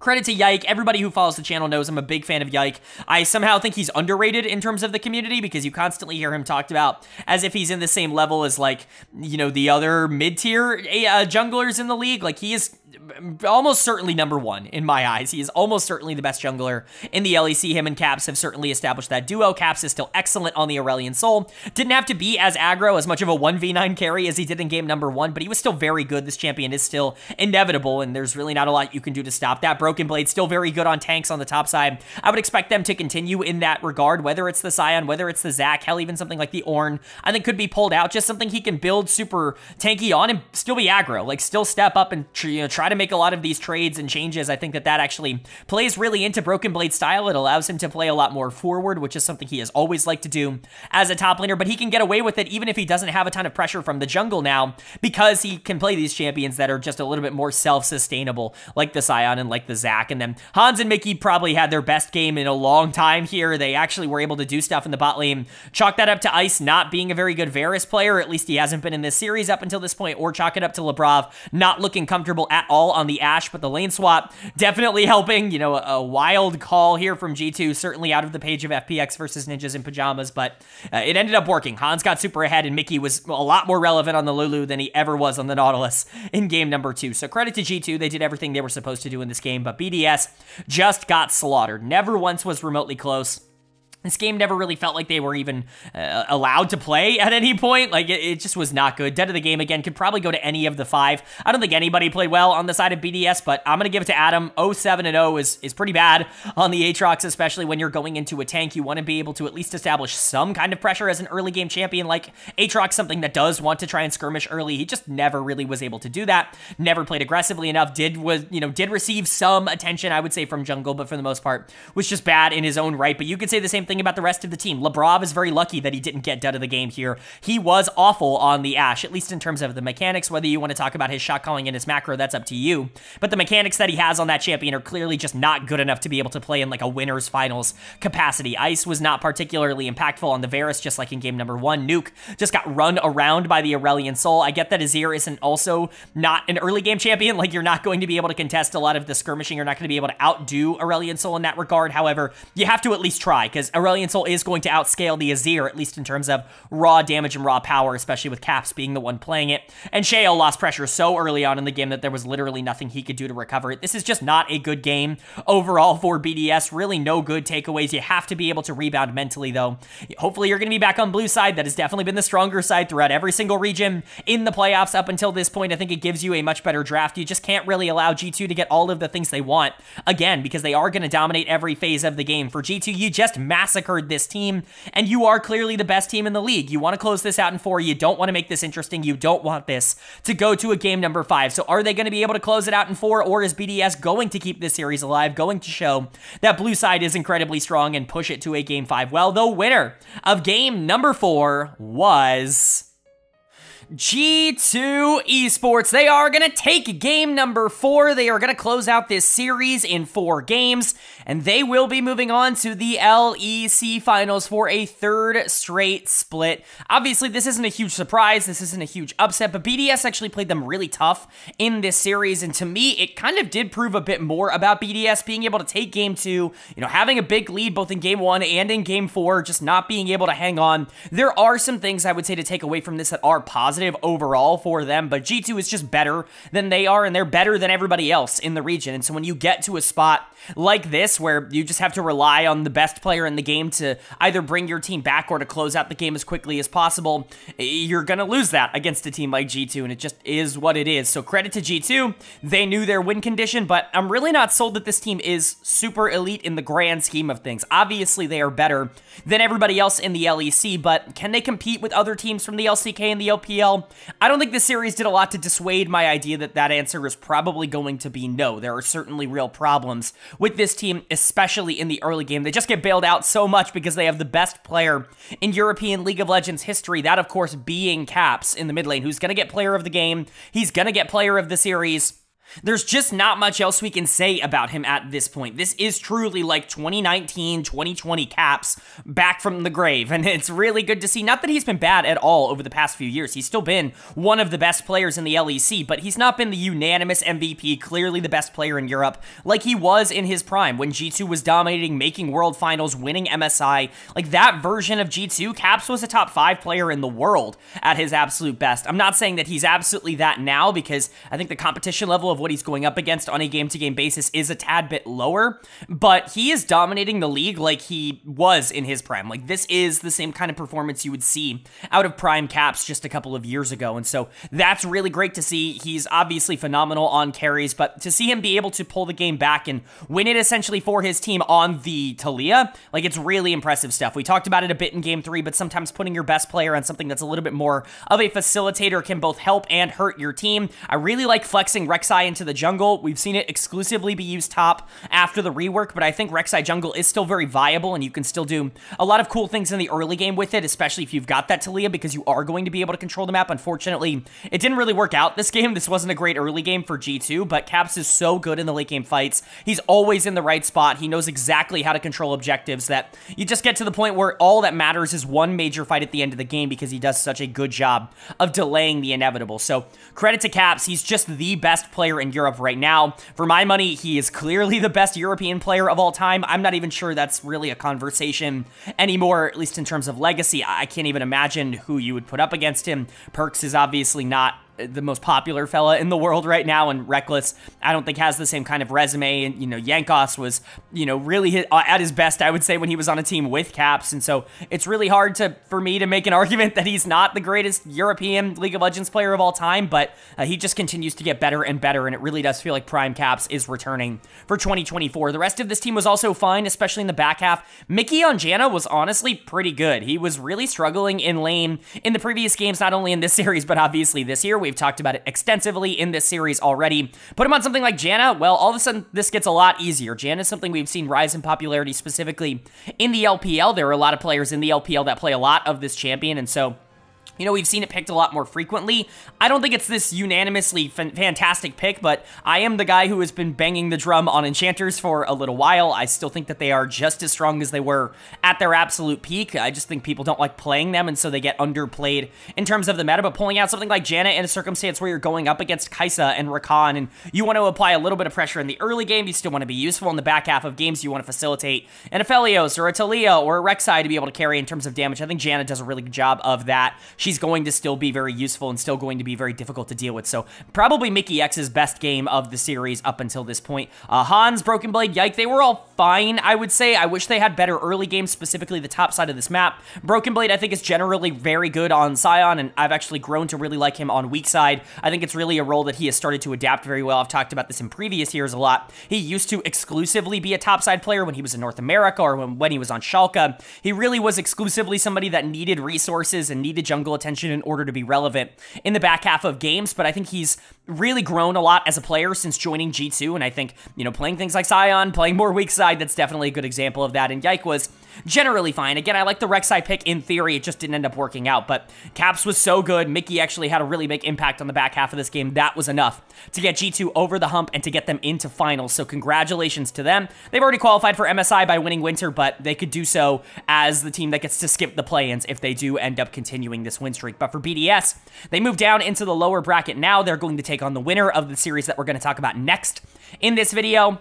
Credit to Yike. Everybody who follows the channel knows I'm a big fan of Yike. I somehow think he's underrated in terms of the community because you constantly hear him talked about as if he's in the same level as, like, you know, the other mid-tier uh, junglers in the league. Like, he is almost certainly number one in my eyes. He is almost certainly the best jungler in the LEC. Him and Caps have certainly established that duo. Caps is still excellent on the Aurelion Sol. Didn't have to be as aggro, as much of a 1v9 carry as he did in game number one, but he was still very good. This champion is still inevitable, and there's really not a lot you can do to stop that. Broken Blade still very good on tanks on the top side. I would expect them to continue in that regard, whether it's the Sion, whether it's the Zac, hell, even something like the Ornn, I think could be pulled out. Just something he can build super tanky on and still be aggro, like still step up and you know, try to make a lot of these trades and changes. I think that that actually plays really into Broken Blade style. It allows him to play a lot more forward, which is something he has always liked to do as a top laner, but he can get away with it even if he doesn't have a ton of pressure from the jungle now because he can play these champions that are just a little bit more self-sustainable, like the Sion and like the Zac. And then Hans and Mickey probably had their best game in a long time here. They actually were able to do stuff in the bot lane. Chalk that up to Ice not being a very good Varus player, at least he hasn't been in this series up until this point, or chalk it up to Labrov not looking comfortable at all on the Ashe, but the lane swap definitely helping. You know, a, a wild call here from G2, certainly out of the page of FPX versus Ninjas in Pajamas, but uh, it ended up working. Hans got super ahead, and Mickey was a lot more relevant on the Lulu than he ever was on the Nautilus in game number two. So credit to G2. They did everything they were supposed to do in this game, but BDS just got slaughtered. Never once was remotely close. This game never really felt like they were even uh, allowed to play at any point. Like, it, it, just was not good. Dead of the game, again, could probably go to any of the five. I don't think anybody played well on the side of BDS, but I'm going to give it to Adam. 07 and 0 is, is pretty bad on the Aatrox, especially when you're going into a tank. You want to be able to at least establish some kind of pressure as an early game champion like Aatrox, something that does want to try and skirmish early. He just never really was able to do that. Never played aggressively enough. Did, was you know, did receive some attention, I would say, from jungle, but for the most part, was just bad in his own right. But you could say the same thing about the rest of the team. Labrov is very lucky that he didn't get dead of the game here. He was awful on the Ashe, at least in terms of the mechanics. Whether you want to talk about his shot calling and his macro, that's up to you. But the mechanics that he has on that champion are clearly just not good enough to be able to play in like a winner's finals capacity. Ice was not particularly impactful on the Varus, just like in game number one. Nuc just got run around by the Aurelion Sol. I get that Azir isn't also not an early game champion. Like you're not going to be able to contest a lot of the skirmishing. You're not going to be able to outdo Aurelion Sol in that regard. However, you have to at least try because Aurelion Sol is going to outscale the Azir, at least in terms of raw damage and raw power, especially with Caps being the one playing it. And Sheo lost pressure so early on in the game that there was literally nothing he could do to recover it. This is just not a good game overall for BDS. Really no good takeaways. You have to be able to rebound mentally, though. Hopefully you're going to be back on blue side. That has definitely been the stronger side throughout every single region in the playoffs up until this point. I think it gives you a much better draft. You just can't really allow G2 to get all of the things they want, again, because they are going to dominate every phase of the game. For G2, you just massacred this team, and you are clearly the best team in the league. You want to close this out in four. You don't want to make this interesting. You don't want this to go to a game number five. So are they going to be able to close it out in four, or is BDS going to keep this series alive, going to show that blue side is incredibly strong and push it to a game five? Well, the winner of game number four was... G2 Esports. They are going to take game number four. They are going to close out this series in four games, and they will be moving on to the LEC finals for a third straight split. Obviously, this isn't a huge surprise. This isn't a huge upset, but BDS actually played them really tough in this series, and to me, it kind of did prove a bit more about BDS being able to take game two, you know, having a big lead both in game one and in game four, just not being able to hang on. There are some things I would say to take away from this that are positive overall for them, but G2 is just better than they are, and they're better than everybody else in the region. And so when you get to a spot like this, where you just have to rely on the best player in the game to either bring your team back or to close out the game as quickly as possible, you're going to lose that against a team like G2, and it just is what it is. So credit to G2. They knew their win condition, but I'm really not sold that this team is super elite in the grand scheme of things. Obviously, they are better than everybody else in the LEC, but can they compete with other teams from the LCK and the LPL? I don't think this series did a lot to dissuade my idea that that answer is probably going to be no. There are certainly real problems with this team, especially in the early game. They just get bailed out so much because they have the best player in European League of Legends history, that of course being Caps in the mid lane, who's going to get player of the game. He's going to get player of the series. There's just not much else we can say about him at this point. This is truly like 2019, 2020 caps back from the grave, and it's really good to see. Not that he's been bad at all over the past few years. He's still been one of the best players in the LEC, but he's not been the unanimous MVP, clearly the best player in Europe, like he was in his prime when G2 was dominating, making world finals, winning MSI. Like that version of G2, Caps was a top five player in the world at his absolute best. I'm not saying that he's absolutely that now because I think the competition level of of what he's going up against on a game to game basis is a tad bit lower, but he is dominating the league like he was in his prime. Like, this is the same kind of performance you would see out of prime caps just a couple of years ago. And so that's really great to see. He's obviously phenomenal on carries, but to see him be able to pull the game back and win it essentially for his team on the Taliyah, like, it's really impressive stuff. We talked about it a bit in game three, but sometimes putting your best player on something that's a little bit more of a facilitator can both help and hurt your team. I really like flexing Rek'Sai into the jungle. We've seen it exclusively be used top after the rework, but I think Rek'Sai jungle is still very viable, and you can still do a lot of cool things in the early game with it, especially if you've got that Taliyah because you are going to be able to control the map. Unfortunately, it didn't really work out this game. This wasn't a great early game for G2, but Caps is so good in the late game fights. He's always in the right spot. He knows exactly how to control objectives that you just get to the point where all that matters is one major fight at the end of the game because he does such a good job of delaying the inevitable. So credit to Caps. He's just the best player in Europe right now. For my money, he is clearly the best European player of all time. I'm not even sure that's really a conversation anymore, at least in terms of legacy. I can't even imagine who you would put up against him. Perks is obviously not the most popular fella in the world right now, and Rekkles, I don't think has the same kind of resume. And you know, Jankos was, you know, really hit, uh, at his best, I would say, when he was on a team with Caps, and so it's really hard to for me to make an argument that he's not the greatest European League of Legends player of all time, but uh, he just continues to get better and better, and it really does feel like Prime Caps is returning for 2024. The rest of this team was also fine, especially in the back half. Mikyx on Janna was honestly pretty good. He was really struggling in lane in the previous games, not only in this series, but obviously this year. We We've talked about it extensively in this series already. Put him on something like Janna, well, all of a sudden, this gets a lot easier. Janna is something we've seen rise in popularity specifically in the LPL. There are a lot of players in the LPL that play a lot of this champion, and so you know, we've seen it picked a lot more frequently. I don't think it's this unanimously fantastic pick, but I am the guy who has been banging the drum on Enchanters for a little while. I still think that they are just as strong as they were at their absolute peak. I just think people don't like playing them, and so they get underplayed in terms of the meta. But pulling out something like Janna in a circumstance where you're going up against Kai'Sa and Rakan, and you want to apply a little bit of pressure in the early game, you still want to be useful in the back half of games. You want to facilitate an Aphelios or a Taliyah or a Rek'Sai to be able to carry in terms of damage. I think Janna does a really good job of that. She she's going to still be very useful and still going to be very difficult to deal with. So probably Mikyx's best game of the series up until this point. Uh, Hans, Broken Blade, Yike, they were all fine, I would say. I wish they had better early games, specifically the top side of this map. Broken Blade, I think, is generally very good on Sion, and I've actually grown to really like him on weak side. I think it's really a role that he has started to adapt very well. I've talked about this in previous years a lot. He used to exclusively be a top side player when he was in North America or when, when he was on Schalke. He really was exclusively somebody that needed resources and needed jungle attention in order to be relevant in the back half of games, but I think he's really grown a lot as a player since joining G2, and I think, you know, playing things like Sion, playing more weak side, that's definitely a good example of that, and Yike was generally fine. Again, I like the Rek'Sai pick in theory. It just didn't end up working out. But Caps was so good. Mickey actually had a really big impact on the back half of this game. That was enough to get G2 over the hump and to get them into finals. So congratulations to them. They've already qualified for MSI by winning Winter, but they could do so as the team that gets to skip the play-ins if they do end up continuing this win streak. But for BDS, they move down into the lower bracket now. They're going to take on the winner of the series that we're going to talk about next in this video.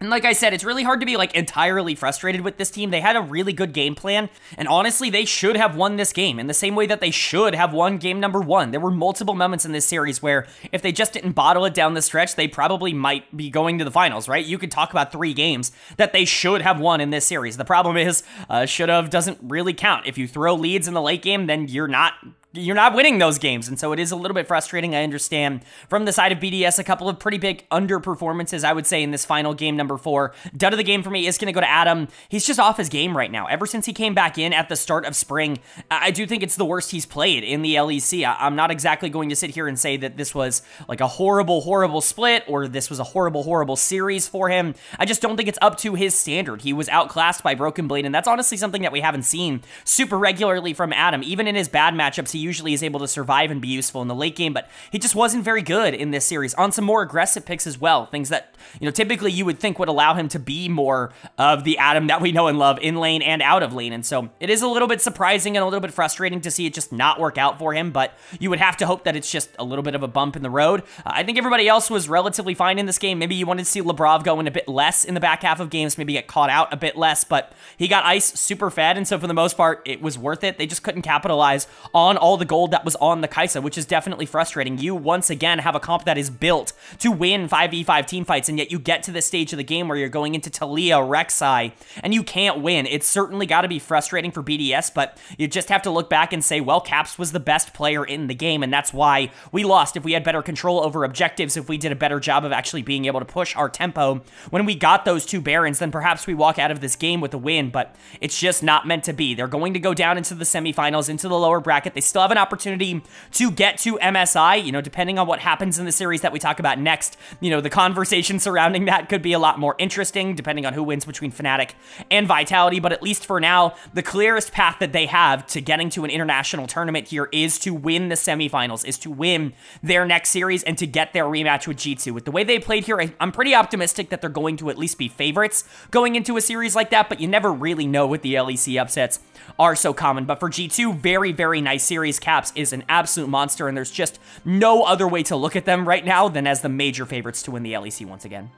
And like I said, it's really hard to be like entirely frustrated with this team. They had a really good game plan, and honestly, they should have won this game in the same way that they should have won game number one. There were multiple moments in this series where if they just didn't bottle it down the stretch, they probably might be going to the finals, right? You could talk about three games that they should have won in this series. The problem is, uh, should have doesn't really count. If you throw leads in the late game, then you're not you're not winning those games. And so it is a little bit frustrating. I understand from the side of BDS, a couple of pretty big underperformances, I would say, in this final game, number four. Dud of the game for me is going to go to Adam. He's just off his game right now. Ever since he came back in at the start of spring, I do think it's the worst he's played in the LEC. I'm not exactly going to sit here and say that this was like a horrible, horrible split or this was a horrible, horrible series for him. I just don't think it's up to his standard. He was outclassed by Broken Blade, and that's honestly something that we haven't seen super regularly from Adam. Even in his bad matchups, he usually is able to survive and be useful in the late game, but he just wasn't very good in this series on some more aggressive picks as well. Things that, you know, typically you would think would allow him to be more of the Adam that we know and love in lane and out of lane. And so it is a little bit surprising and a little bit frustrating to see it just not work out for him, but you would have to hope that it's just a little bit of a bump in the road. Uh, I think everybody else was relatively fine in this game. Maybe you wanted to see Labrov go in a bit less in the back half of games, maybe get caught out a bit less, but he got ice super fed. And so for the most part, it was worth it. They just couldn't capitalize on all the gold that was on the Kai'Sa, which is definitely frustrating. You, once again, have a comp that is built to win 5v5 team fights, and yet you get to this stage of the game where you're going into Taliyah, Rek'Sai, and you can't win. It's certainly got to be frustrating for BDS, but you just have to look back and say, well, Caps was the best player in the game, and that's why we lost. If we had better control over objectives, if we did a better job of actually being able to push our tempo, when we got those two Barons, then perhaps we walk out of this game with a win, but it's just not meant to be. They're going to go down into the semifinals, into the lower bracket. They still have an opportunity to get to MSI. You know, depending on what happens in the series that we talk about next, you know, the conversation surrounding that could be a lot more interesting, depending on who wins between Fnatic and Vitality. But at least for now, the clearest path that they have to getting to an international tournament here is to win the semifinals, is to win their next series and to get their rematch with G2. With the way they played here, I'm pretty optimistic that they're going to at least be favorites going into a series like that, but you never really know with the LEC upsets are so common. But for G2, very, very nice series. Caps is an absolute monster, and there's just no other way to look at them right now than as the major favorites to win the LEC once again.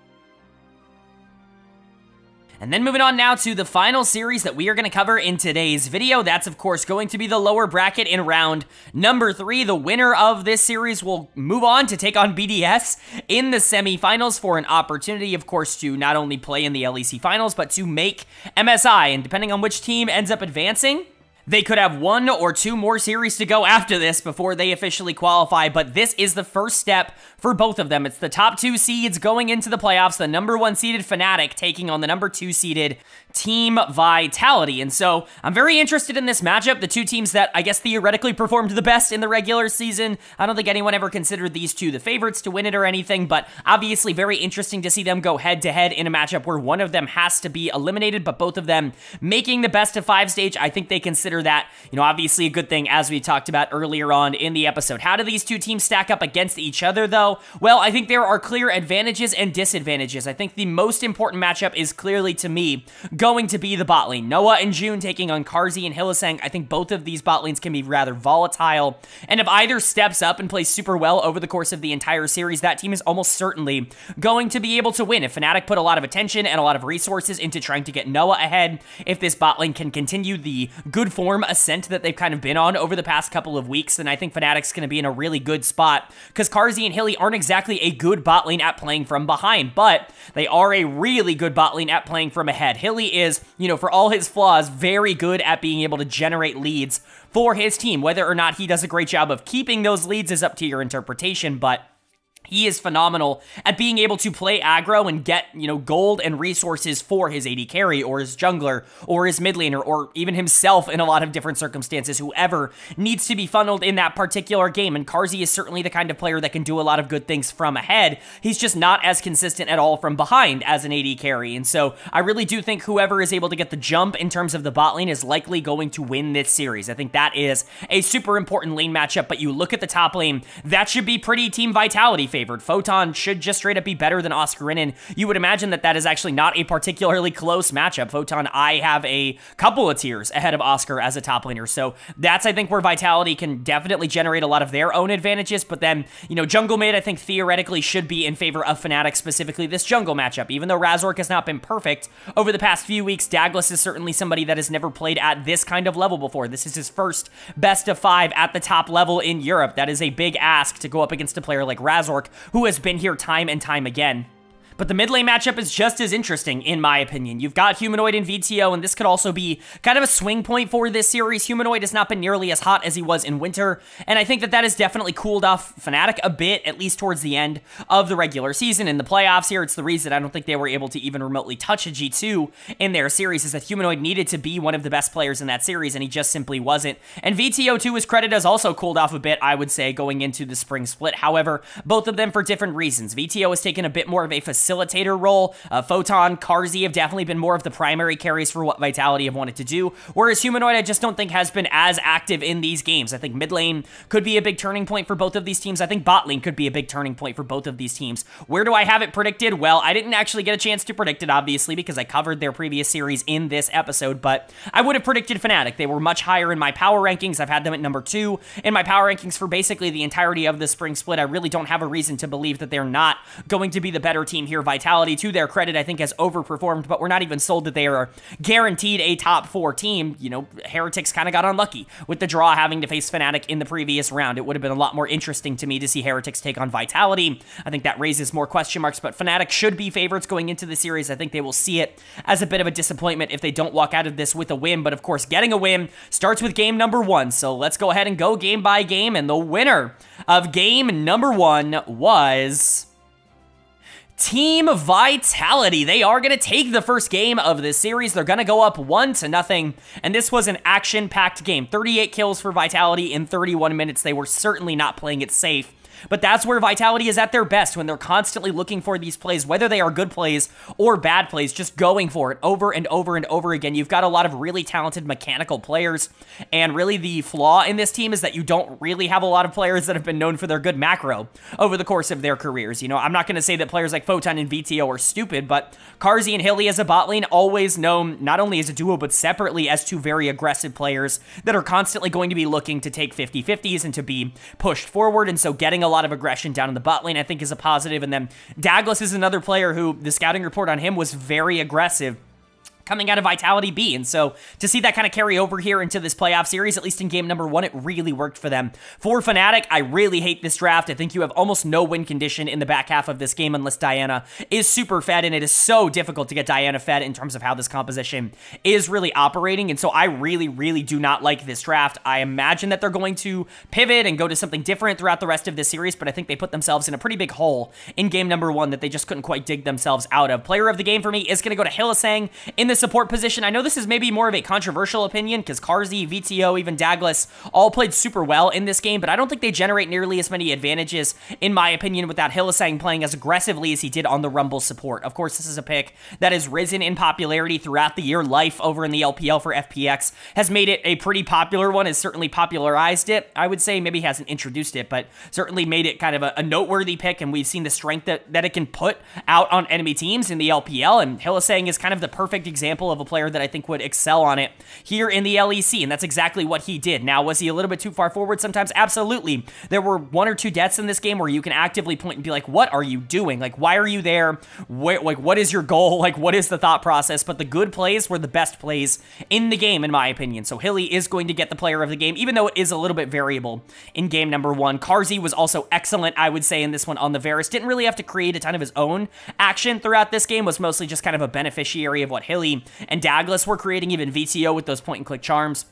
And then moving on now to the final series that we are going to cover in today's video. That's, of course, going to be the lower bracket in round number three. The winner of this series will move on to take on BDS in the semifinals for an opportunity, of course, to not only play in the LEC finals, but to make MSI. And depending on which team ends up advancing, they could have one or two more series to go after this before they officially qualify, but this is the first step for both of them. It's the top two seeds going into the playoffs, the number one seeded Fnatic taking on the number two seeded Team Vitality. And so I'm very interested in this matchup. The two teams that I guess theoretically performed the best in the regular season. I don't think anyone ever considered these two the favorites to win it or anything, but obviously very interesting to see them go head to head in a matchup where one of them has to be eliminated, but both of them making the best of five stage. I think they consider that, you know, obviously a good thing as we talked about earlier on in the episode. How do these two teams stack up against each other though? Well, I think there are clear advantages and disadvantages. I think the most important matchup is clearly to me going to be the bot lane. Noah and Jun taking on Carzzy and Hylissang. I think both of these bot lanes can be rather volatile. And if either steps up and plays super well over the course of the entire series, that team is almost certainly going to be able to win. If Fnatic put a lot of attention and a lot of resources into trying to get Noah ahead, if this bot lane can continue the good form ascent that they've kind of been on over the past couple of weeks, then I think Fnatic's going to be in a really good spot because Carzzy and Hilly aren't exactly a good bot lane at playing from behind, but they are a really good bot lane at playing from ahead. Hilly is, you know, for all his flaws, very good at being able to generate leads for his team. Whether or not he does a great job of keeping those leads is up to your interpretation, but he is phenomenal at being able to play aggro and get, you know, gold and resources for his AD carry or his jungler or his mid laner or even himself in a lot of different circumstances, whoever needs to be funneled in that particular game. And Carzzy is certainly the kind of player that can do a lot of good things from ahead. He's just not as consistent at all from behind as an AD carry. And so I really do think whoever is able to get the jump in terms of the bot lane is likely going to win this series. I think that is a super important lane matchup, but you look at the top lane, that should be pretty team vitality favored. Photon should just straight up be better than Oscar Oscarinin. You would imagine that that is actually not a particularly close matchup. Photon, I have a couple of tiers ahead of Oscar as a top laner. So that's, I think, where Vitality can definitely generate a lot of their own advantages. But then, you know, Jungle Mid, I think, theoretically should be in favor of Fnatic, specifically this jungle matchup. Even though Razork has not been perfect over the past few weeks, Daglas is certainly somebody that has never played at this kind of level before. This is his first best of five at the top level in Europe. That is a big ask to go up against a player like Razork, who has been here time and time again. But the mid lane matchup is just as interesting, in my opinion. You've got Humanoid and Vetheo, and this could also be kind of a swing point for this series. Humanoid has not been nearly as hot as he was in winter, and I think that that has definitely cooled off Fnatic a bit, at least towards the end of the regular season. In the playoffs here, it's the reason I don't think they were able to even remotely touch a G2 in their series, is that Humanoid needed to be one of the best players in that series, and he just simply wasn't. And Vetheo, to his credit, has also cooled off a bit, I would say, going into the spring split. However, both of them for different reasons. Vetheo has taken a bit more of a facility facilitator role. Uh, Photon, Carzzy have definitely been more of the primary carries for what Vitality have wanted to do, whereas Humanoid I just don't think has been as active in these games. I think mid lane could be a big turning point for both of these teams. I think bot lane could be a big turning point for both of these teams. Where do I have it predicted? Well, I didn't actually get a chance to predict it, obviously, because I covered their previous series in this episode, but I would have predicted Fnatic. They were much higher in my power rankings. I've had them at number two in my power rankings for basically the entirety of the spring split. I really don't have a reason to believe that they're not going to be the better team here. Vitality, to their credit, I think has overperformed, but we're not even sold that they are guaranteed a top four team. You know, Heretics kind of got unlucky with the draw having to face Fnatic in the previous round. It would have been a lot more interesting to me to see Heretics take on Vitality. I think that raises more question marks, but Fnatic should be favorites going into the series. I think they will see it as a bit of a disappointment if they don't walk out of this with a win, but of course, getting a win starts with game number one. So let's go ahead and go game by game, and the winner of game number one was... Team Vitality. They are going to take the first game of this series. They're going to go up one to nothing. And this was an action-packed game. 38 kills for Vitality in 31 minutes. They were certainly not playing it safe. But that's where Vitality is at their best when they're constantly looking for these plays, whether they are good plays or bad plays, just going for it over and over and over again. You've got a lot of really talented mechanical players, and really the flaw in this team is that you don't really have a lot of players that have been known for their good macro over the course of their careers. You know, I'm not going to say that players like Photon and Vetheo are stupid, but Carzzy and Hilly as a bot lane always known not only as a duo, but separately as two very aggressive players that are constantly going to be looking to take 50-50s and to be pushed forward, and so getting a lot of aggression down in the bot lane, I think is a positive. And then Daglas is another player who the scouting report on him was very aggressive coming out of Vitality B. And so to see that kind of carry over here into this playoff series, at least in game number one, it really worked for them. For Fnatic, I really hate this draft. I think you have almost no win condition in the back half of this game unless Diana is super fed, and it is so difficult to get Diana fed in terms of how this composition is really operating. And so I really, really do not like this draft. I imagine that they're going to pivot and go to something different throughout the rest of this series, but I think they put themselves in a pretty big hole in game number one that they just couldn't quite dig themselves out of. Player of the game for me is going to go to Hylissang in this support position. I know this is maybe more of a controversial opinion because Carzzy, Vetheo, even Daglas all played super well in this game, but I don't think they generate nearly as many advantages, in my opinion, without Hylissang playing as aggressively as he did on the Rumble support. Of course, this is a pick that has risen in popularity throughout the year. Life over in the LPL for FPX has made it a pretty popular one, has certainly popularized it. I would say maybe hasn't introduced it, but certainly made it kind of a, a noteworthy pick, and we've seen the strength that, that it can put out on enemy teams in the LPL, and Hylissang is kind of the perfect example of a player that I think would excel on it here in the LEC, and that's exactly what he did. Now, was he a little bit too far forward sometimes? Absolutely. There were one or two deaths in this game where you can actively point and be like, what are you doing? Like, why are you there? Like, what is your goal? Like, what is the thought process? But the good plays were the best plays in the game, in my opinion. So Hilly is going to get the player of the game, even though it is a little bit variable in game number one. Carzzy was also excellent, I would say, in this one on the Varus. Didn't really have to create a ton of his own action throughout this game, was mostly just kind of a beneficiary of what Hilly and Daglas were creating, even Vetheo with those point and click charms.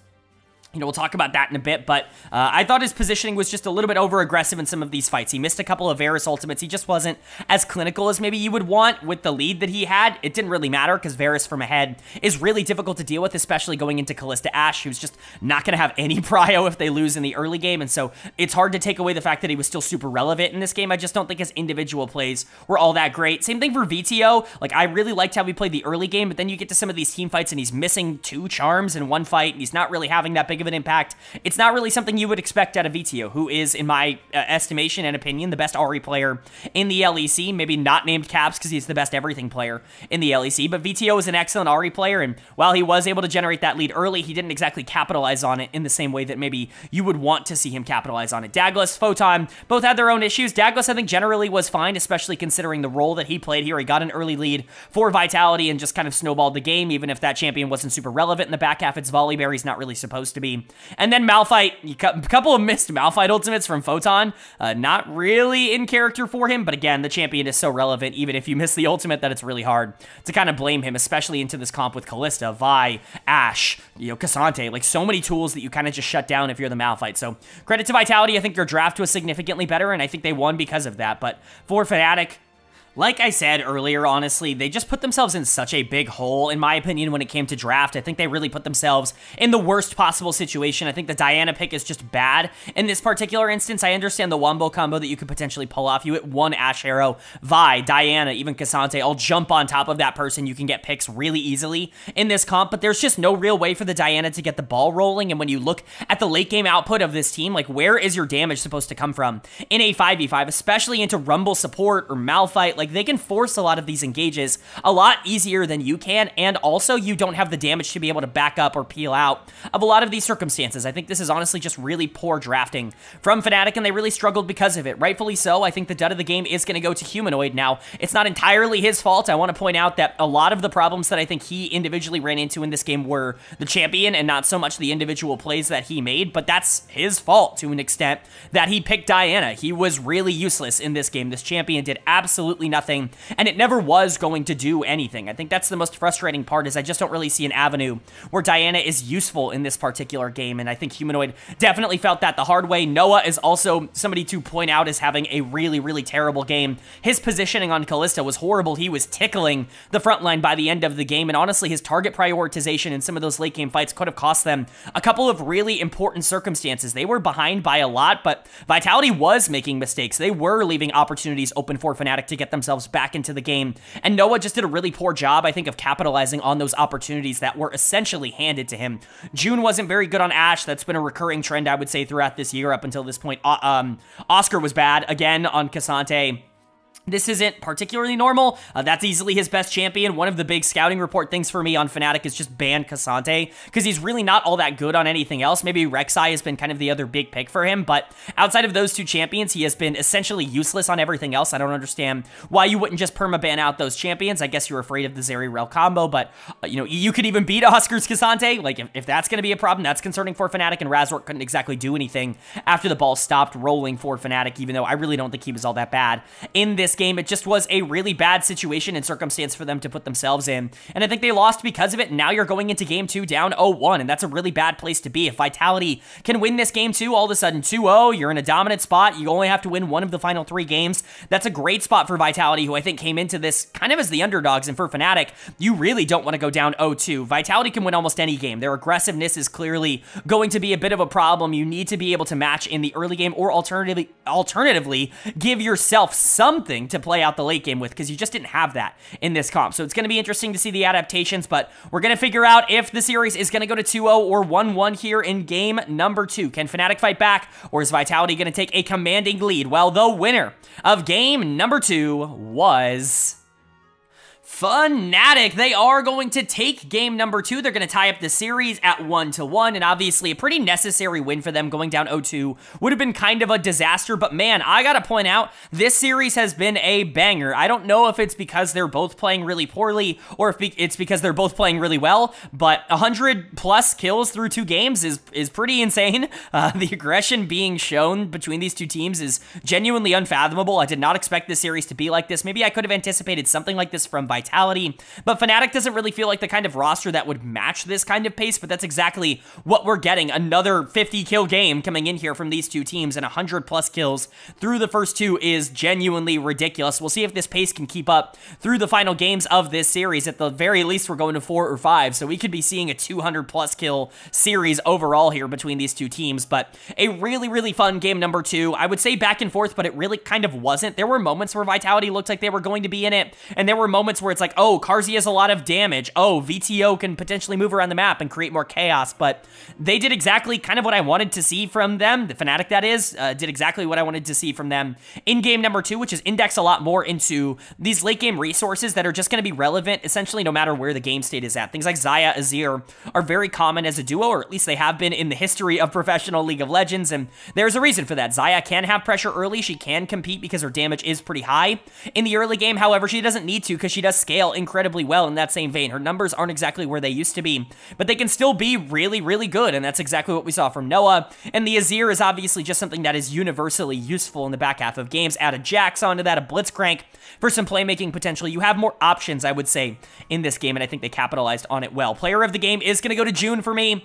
You know, we'll talk about that in a bit, but uh, I thought his positioning was just a little bit over aggressive in some of these fights. He missed a couple of Varus ultimates. He just wasn't as clinical as maybe you would want with the lead that he had. It didn't really matter because Varus from ahead is really difficult to deal with, especially going into Kalista Ashe, who's just not going to have any prio if they lose in the early game. And so it's hard to take away the fact that he was still super relevant in this game. I just don't think his individual plays were all that great. Same thing for Vetheo. Like, I really liked how he played the early game, but then you get to some of these team fights and he's missing two charms in one fight, and he's not really having that big big of an impact. It's not really something you would expect out of Vetheo, who is, in my uh, estimation and opinion, the best Ahri player in the LEC. Maybe not named Caps because he's the best everything player in the LEC, but Vetheo is an excellent Ahri player, and while he was able to generate that lead early, he didn't exactly capitalize on it in the same way that maybe you would want to see him capitalize on it. Daglas, Photon, both had their own issues. Daglas, I think, generally was fine, especially considering the role that he played here. He got an early lead for Vitality and just kind of snowballed the game, even if that champion wasn't super relevant in the back half. It's Volibear. He's not really supposed to be. And then Malphite, a couple of missed Malphite ultimates from Photon. Uh, not really in character for him, but again, the champion is so relevant, even if you miss the ultimate, that it's really hard to kind of blame him, especially into this comp with Kalista, Vi, Ashe, you know, K'Sante. Like, so many tools that you kind of just shut down if you're the Malphite. So, credit to Vitality. I think their draft was significantly better, and I think they won because of that. But for Fnatic, like I said earlier, honestly, they just put themselves in such a big hole, in my opinion, when it came to draft. I think they really put themselves in the worst possible situation. I think the Diana pick is just bad in this particular instance. I understand the Wombo combo that you could potentially pull off. You hit one Ashe Arrow, Vi, Diana, even K'Sante, all jump on top of that person. You can get picks really easily in this comp, but there's just no real way for the Diana to get the ball rolling. And when you look at the late game output of this team, like where is your damage supposed to come from in a 5v5, especially into Rumble support or Malphite? Like like they can force a lot of these engages a lot easier than you can, and also you don't have the damage to be able to back up or peel out of a lot of these circumstances. I think this is honestly just really poor drafting from Fnatic, and they really struggled because of it. Rightfully so. I think the dud of the game is going to go to Humanoid. Now, it's not entirely his fault. I want to point out that a lot of the problems that I think he individually ran into in this game were the champion and not so much the individual plays that he made, but that's his fault to an extent that he picked Diana. He was really useless in this game. This champion did absolutely nothing nothing, and it never was going to do anything. I think that's the most frustrating part is I just don't really see an avenue where Diana is useful in this particular game, and I think Humanoid definitely felt that the hard way. Noah is also somebody to point out as having a really, really terrible game. His positioning on Kalista was horrible. He was tickling the front line by the end of the game, and honestly, his target prioritization in some of those late game fights could have cost them a couple of really important circumstances. They were behind by a lot, but Vitality was making mistakes. They were leaving opportunities open for Fnatic to get themselves themselves back into the game. And Noah just did a really poor job, I think, of capitalizing on those opportunities that were essentially handed to him. Jun wasn't very good on Ashe. That's been a recurring trend, I would say, throughout this year up until this point. Um, Oscar was bad again on K'Sante. This isn't particularly normal. Uh, that's easily his best champion. One of the big scouting report things for me on Fnatic is just ban K'Sante because he's really not all that good on anything else. Maybe Rek'Sai has been kind of the other big pick for him, but outside of those two champions, he has been essentially useless on everything else. I don't understand why you wouldn't just perma-ban out those champions. I guess you're afraid of the Zeri Rell combo, but uh, you know, you could even beat Oscar's K'Sante. Like, if, if that's going to be a problem, that's concerning for Fnatic, and Razork couldn't exactly do anything after the ball stopped rolling for Fnatic, even though I really don't think he was all that bad in this game. It just was a really bad situation and circumstance for them to put themselves in. And I think they lost because of it. Now you're going into game two down 0-1, and that's a really bad place to be. If Vitality can win this game two, all of a sudden 2-0, you're in a dominant spot. You only have to win one of the final three games. That's a great spot for Vitality, who I think came into this kind of as the underdogs. And for Fnatic, you really don't want to go down 0-2. Vitality can win almost any game. Their aggressiveness is clearly going to be a bit of a problem. You need to be able to match in the early game or alternatively, alternatively give yourself something to play out the late game with because you just didn't have that in this comp. So it's going to be interesting to see the adaptations, but we're going to figure out if the series is going to go to 2-0 or 1-1 here in game number two. Can Fnatic fight back or is Vitality going to take a commanding lead? Well, the winner of game number two was... Fnatic, they are going to take game number two. They're going to tie up the series at one to one, and obviously a pretty necessary win for them going down 0-2 would have been kind of a disaster, but man, I got to point out, this series has been a banger. I don't know if it's because they're both playing really poorly or if it's because they're both playing really well, but 100 plus kills through two games is, is pretty insane. Uh, the aggression being shown between these two teams is genuinely unfathomable. I did not expect this series to be like this. Maybe I could have anticipated something like this from Vitality Vitality, but Fnatic doesn't really feel like the kind of roster that would match this kind of pace, but that's exactly what we're getting. Another 50 kill game coming in here from these two teams, and 100 plus kills through the first two is genuinely ridiculous. We'll see if this pace can keep up through the final games of this series. At the very least, we're going to four or five, so we could be seeing a 200 plus kill series overall here between these two teams, but a really, really fun game number two. I would say back and forth, but it really kind of wasn't. There were moments where Vitality looked like they were going to be in it, and there were moments where where it's like, oh, Carzzy has a lot of damage. Oh, Vetheo can potentially move around the map and create more chaos. But they did exactly kind of what I wanted to see from them. The Fnatic, that is, uh, did exactly what I wanted to see from them in game number two, which is index a lot more into these late game resources that are just going to be relevant essentially no matter where the game state is at. Things like Xayah, Azir are very common as a duo, or at least they have been in the history of professional League of Legends, and there's a reason for that. Xayah can have pressure early. She can compete because her damage is pretty high in the early game. However, she doesn't need to because she does scale incredibly well in that same vein. Her numbers aren't exactly where they used to be, but they can still be really, really good, and that's exactly what we saw from Noah. And the Azir is obviously just something that is universally useful in the back half of games. Add a Jax onto that, a Blitzcrank for some playmaking potential. You have more options, I would say, in this game, and I think they capitalized on it well. Player of the game is going to go to Jun for me.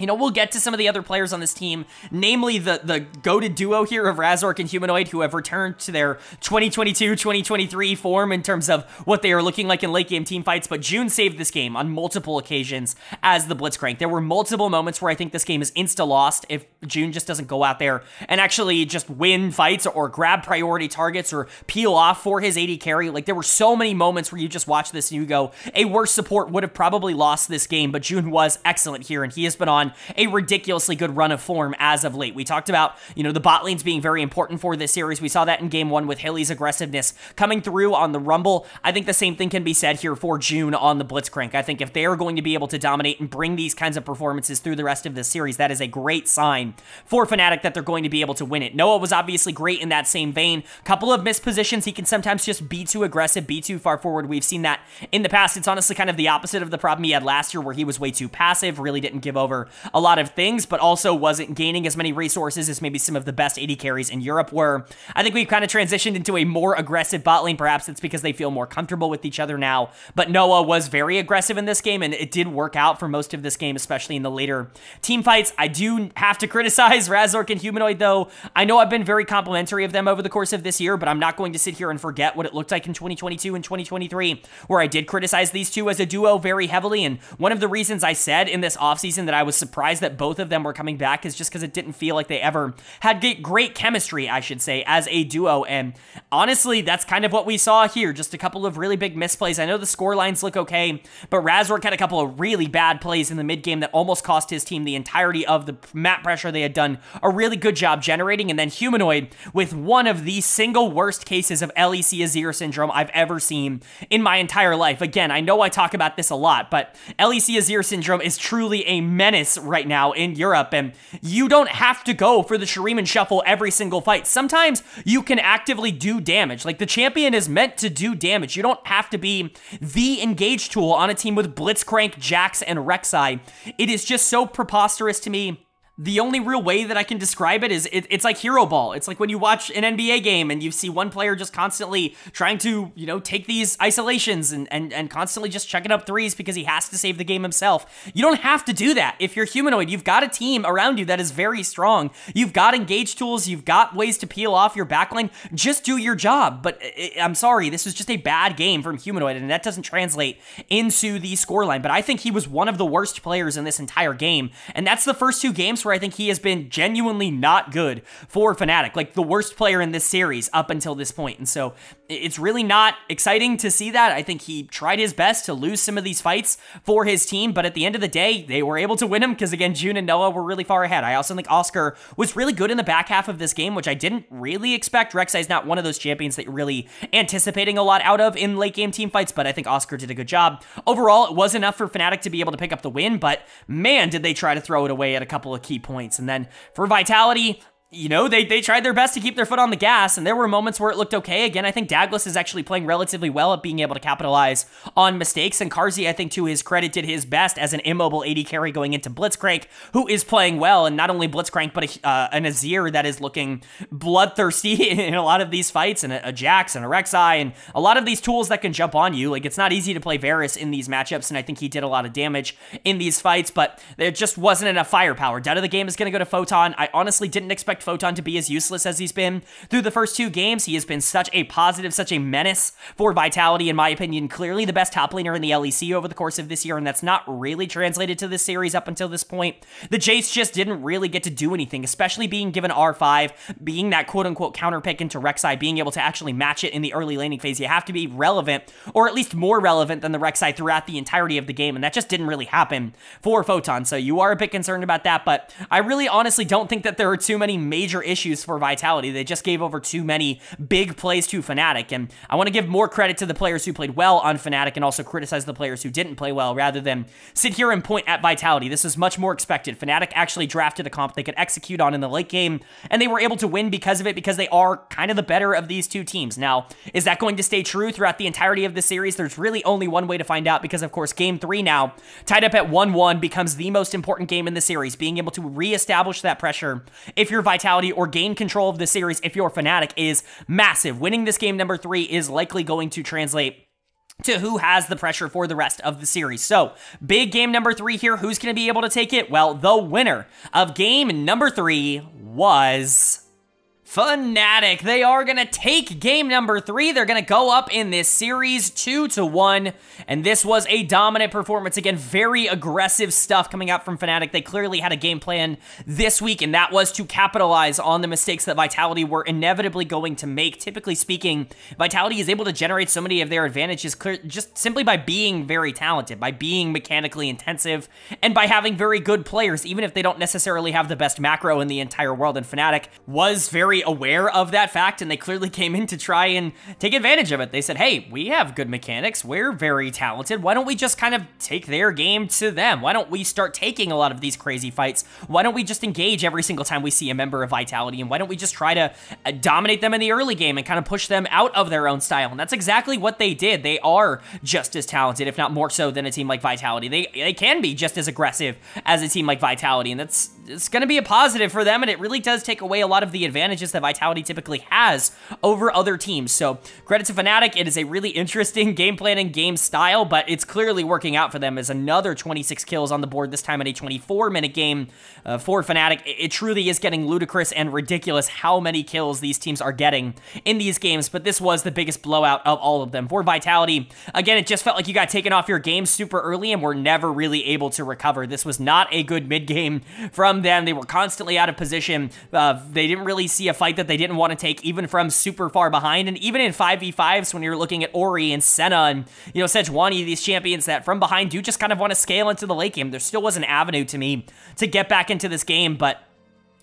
You know, we'll get to some of the other players on this team, namely the the goaded duo here of Razork and Humanoid, who have returned to their 2022-2023 form in terms of what they are looking like in late game team fights. But Jun saved this game on multiple occasions as the Blitzcrank. There were multiple moments where I think this game is insta lost if Jun just doesn't go out there and actually just win fights or, grab priority targets or peel off for his AD carry. Like there were so many moments where you just watch this and you go, a worse support would have probably lost this game, but Jun was excellent here and he has been on a ridiculously good run of form as of late. We talked about, you know, the bot lanes being very important for this series. We saw that in game one with Hilly's aggressiveness coming through on the Rumble. I think the same thing can be said here for Jun on the Blitzcrank. I think if they are going to be able to dominate and bring these kinds of performances through the rest of this series, that is a great sign for Fnatic that they're going to be able to win it. Noah was obviously great in that same vein. Couple of missed positions. He can sometimes just be too aggressive, be too far forward. We've seen that in the past. It's honestly kind of the opposite of the problem he had last year where he was way too passive, really didn't give over a lot of things, but also wasn't gaining as many resources as maybe some of the best AD carries in Europe were. I think we've kind of transitioned into a more aggressive bot lane. Perhaps it's because they feel more comfortable with each other now. But Noah was very aggressive in this game, and it did work out for most of this game, especially in the later team fights. I do have to criticize Razork and Humanoid, though. I know I've been very complimentary of them over the course of this year, but I'm not going to sit here and forget what it looked like in 2022 and 2023, where I did criticize these two as a duo very heavily. And one of the reasons I said in this offseason that I was surprised that both of them were coming back is just because it didn't feel like they ever had great chemistry, I should say, as a duo. And honestly, that's kind of what we saw here. Just a couple of really big misplays. I know the score lines look okay, but Razork had a couple of really bad plays in the mid game that almost cost his team the entirety of the map pressure they had done a really good job generating. And then Humanoid with one of the single worst cases of LEC Azir syndrome I've ever seen in my entire life. Again, I know I talk about this a lot, but LEC Azir syndrome is truly a menace right now in Europe, and you don't have to go for the Shuriman Shuffle every single fight. Sometimes you can actively do damage. Like, the champion is meant to do damage. You don't have to be the engage tool on a team with Blitzcrank, Jax, and Rek'Sai. It is just so preposterous to me the only real way that I can describe it is it, it's like hero ball. It's like when you watch an NBA game and you see one player just constantly trying to, you know, take these isolations and, and, and constantly just checking up threes because he has to save the game himself. You don't have to do that. If you're humanoid, you've got a team around you that is very strong. You've got engage tools. You've got ways to peel off your backline. Just do your job. But uh, uh, I'm sorry, this was just a bad game from humanoid and that doesn't translate into the scoreline. But I think he was one of the worst players in this entire game. And that's the first two games where where I think he has been genuinely not good for Fnatic, like the worst player in this series up until this point. And so it's really not exciting to see that. I think he tried his best to lose some of these fights for his team, but at the end of the day, they were able to win him because, again, Jun and Noah were really far ahead. I also think Oscar was really good in the back half of this game, which I didn't really expect. Rek'Sai is not one of those champions that you're really anticipating a lot out of in late game team fights, but I think Oscar did a good job. Overall, it was enough for Fnatic to be able to pick up the win, but man, did they try to throw it away at a couple of key points. And then for Vitality, you know, they, they tried their best to keep their foot on the gas, and there were moments where it looked okay. Again, I think Daglas is actually playing relatively well at being able to capitalize on mistakes, and Carzzy, I think, to his credit, did his best as an immobile AD carry going into Blitzcrank, who is playing well, and not only Blitzcrank, but a, uh, an Azir that is looking bloodthirsty in a lot of these fights, and a, a Jax and a Rek'Sai, and a lot of these tools that can jump on you. Like, it's not easy to play Varus in these matchups, and I think he did a lot of damage in these fights, but there just wasn't enough firepower. Dead of the game is going to go to Photon. I honestly didn't expect expect Photon to be as useless as he's been through the first two games. He has been such a positive, such a menace for Vitality, in my opinion. Clearly the best top laner in the LEC over the course of this year, and that's not really translated to this series up until this point. The Jace just didn't really get to do anything, especially being given R5, being that quote unquote counter pick into Rek'Sai, being able to actually match it in the early laning phase. You have to be relevant, or at least more relevant than the Rek'Sai throughout the entirety of the game, and that just didn't really happen for Photon. So you are a bit concerned about that, but I really honestly don't think that there are too many major issues for Vitality. They just gave over too many big plays to Fnatic, and I want to give more credit to the players who played well on Fnatic and also criticize the players who didn't play well rather than sit here and point at Vitality. This is much more expected. Fnatic actually drafted a comp they could execute on in the late game, and they were able to win because of it because they are kind of the better of these two teams. Now, is that going to stay true throughout the entirety of the series? There's really only one way to find out because, of course, game three now, tied up at 1 1, becomes the most important game in the series. Being able to reestablish that pressure if you're Vitality or gain control of the series if you're Fnatic is massive. Winning this game number three is likely going to translate to who has the pressure for the rest of the series. So, big game number three here. Who's going to be able to take it? Well, the winner of game number three was Fnatic. They are going to take game number three. They're going to go up in this series two to one. And this was a dominant performance. Again, very aggressive stuff coming out from Fnatic. They clearly had a game plan this week, and that was to capitalize on the mistakes that Vitality were inevitably going to make. Typically speaking, Vitality is able to generate so many of their advantages just simply by being very talented, by being mechanically intensive, and by having very good players, even if they don't necessarily have the best macro in the entire world. And Fnatic was very aware of that fact, and they clearly came in to try and take advantage of it. They said, hey, we have good mechanics. We're very talented. Why don't we just kind of take their game to them? Why don't we start taking a lot of these crazy fights? Why don't we just engage every single time we see a member of Vitality? And why don't we just try to uh, dominate them in the early game and kind of push them out of their own style? And that's exactly what they did. They are just as talented, if not more so, than a team like Vitality. They, they can be just as aggressive as a team like Vitality, and that's it's going to be a positive for them, and it really does take away a lot of the advantages advantages that Vitality typically has over other teams. So credit to Fnatic. It is a really interesting game plan and game style, but it's clearly working out for them as another 26 kills on the board, this time in a 24-minute game uh, for Fnatic. It, it truly is getting ludicrous and ridiculous how many kills these teams are getting in these games, but this was the biggest blowout of all of them. For Vitality, again, it just felt like you got taken off your game super early and were never really able to recover. This was not a good mid game from them. They were constantly out of position. Uh, they didn't really see a fight that they didn't want to take even from super far behind. And even in 5v5s, when you're looking at Ori and Senna and, you know, Sejuani, these champions that from behind do just kind of want to scale into the late game, there still was an avenue to me to get back into this game, but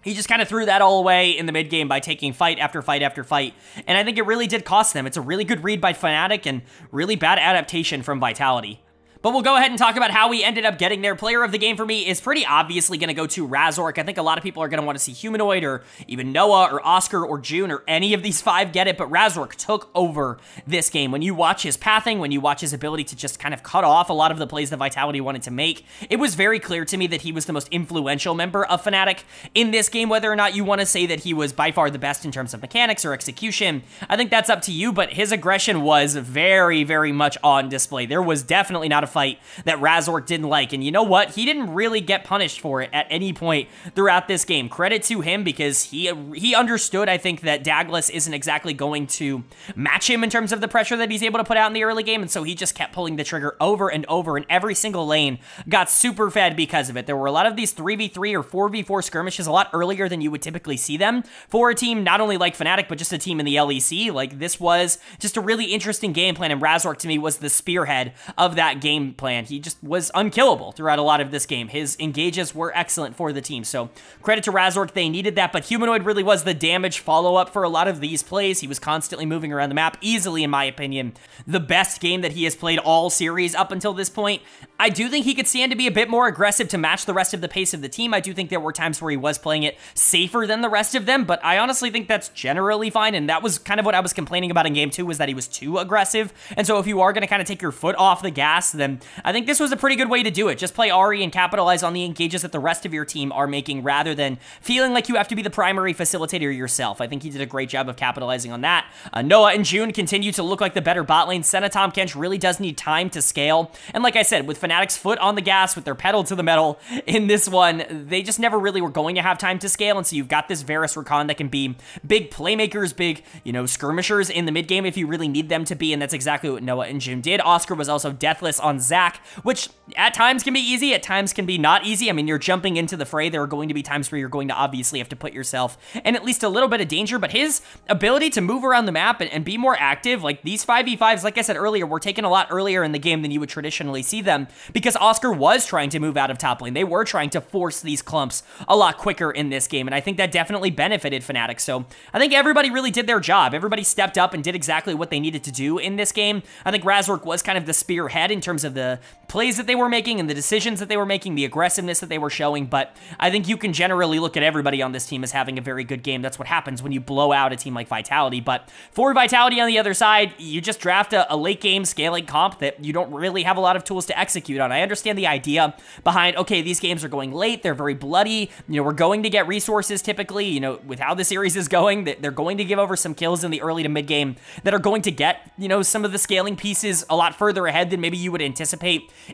he just kind of threw that all away in the mid game by taking fight after fight after fight. And I think it really did cost them. It's a really good read by Fnatic and really bad adaptation from Vitality. But we'll go ahead and talk about how we ended up getting there. Player of the game for me is pretty obviously going to go to Razork. I think a lot of people are going to want to see Humanoid or even Noah or Oscar or Jun or any of these five get it, but Razork took over this game. When you watch his pathing, when you watch his ability to just kind of cut off a lot of the plays that Vitality wanted to make, it was very clear to me that he was the most influential member of Fnatic in this game. Whether or not you want to say that he was by far the best in terms of mechanics or execution, I think that's up to you, but his aggression was very, very much on display. There was definitely not a fight that Razork didn't like. And you know what? He didn't really get punished for it at any point throughout this game. Credit to him because he he understood, I think, that Daglas isn't exactly going to match him in terms of the pressure that he's able to put out in the early game. And so he just kept pulling the trigger over and over. And every single lane got super fed because of it. There were a lot of these 3v3 or 4v4 skirmishes a lot earlier than you would typically see them for a team not only like Fnatic, but just a team in the LEC. Like, this was just a really interesting game plan. And Razork, to me, was the spearhead of that game game plan. He just was unkillable throughout a lot of this game. His engages were excellent for the team. So credit to Razork, they needed that, but Humanoid really was the damage follow-up for a lot of these plays. He was constantly moving around the map, easily, in my opinion, the best game that he has played all series up until this point. I do think he could stand to be a bit more aggressive to match the rest of the pace of the team. I do think there were times where he was playing it safer than the rest of them, but I honestly think that's generally fine, and that was kind of what I was complaining about in game two, was that he was too aggressive. And so if you are going to kind of take your foot off the gas, then and I think this was a pretty good way to do it. Just play Ahri and capitalize on the engages that the rest of your team are making rather than feeling like you have to be the primary facilitator yourself. I think he did a great job of capitalizing on that. Uh, Noah and Jun continue to look like the better bot lane. Senna Tahm Kench really does need time to scale. And like I said, with Fnatic's foot on the gas, with their pedal to the metal in this one, they just never really were going to have time to scale. And so you've got this Varus Rakan that can be big playmakers, big, you know, skirmishers in the mid game if you really need them to be. And that's exactly what Noah and Jun did. Oscar was also deathless on Zac, which at times can be easy, at times can be not easy. I mean, you're jumping into the fray. There are going to be times where you're going to obviously have to put yourself in at least a little bit of danger, but his ability to move around the map and, and be more active, like these 5v5s, like I said earlier, were taken a lot earlier in the game than you would traditionally see them because Oscar was trying to move out of top lane. They were trying to force these clumps a lot quicker in this game, and I think that definitely benefited Fnatic. So I think everybody really did their job. Everybody stepped up and did exactly what they needed to do in this game. I think Razork was kind of the spearhead in terms of the plays that they were making and the decisions that they were making, the aggressiveness that they were showing, but I think you can generally look at everybody on this team as having a very good game. That's what happens when you blow out a team like Vitality, but for Vitality on the other side, you just draft a, a late game scaling comp that you don't really have a lot of tools to execute on. I understand the idea behind, okay, these games are going late, they're very bloody, you know, we're going to get resources typically, you know, with how the series is going, that they're going to give over some kills in the early to mid game that are going to get, you know, some of the scaling pieces a lot further ahead than maybe you would anticipate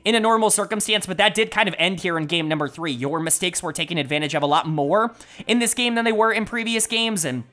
in a normal circumstance, but that did kind of end here in game number three. Your mistakes were taken advantage of a lot more in this game than they were in previous games, and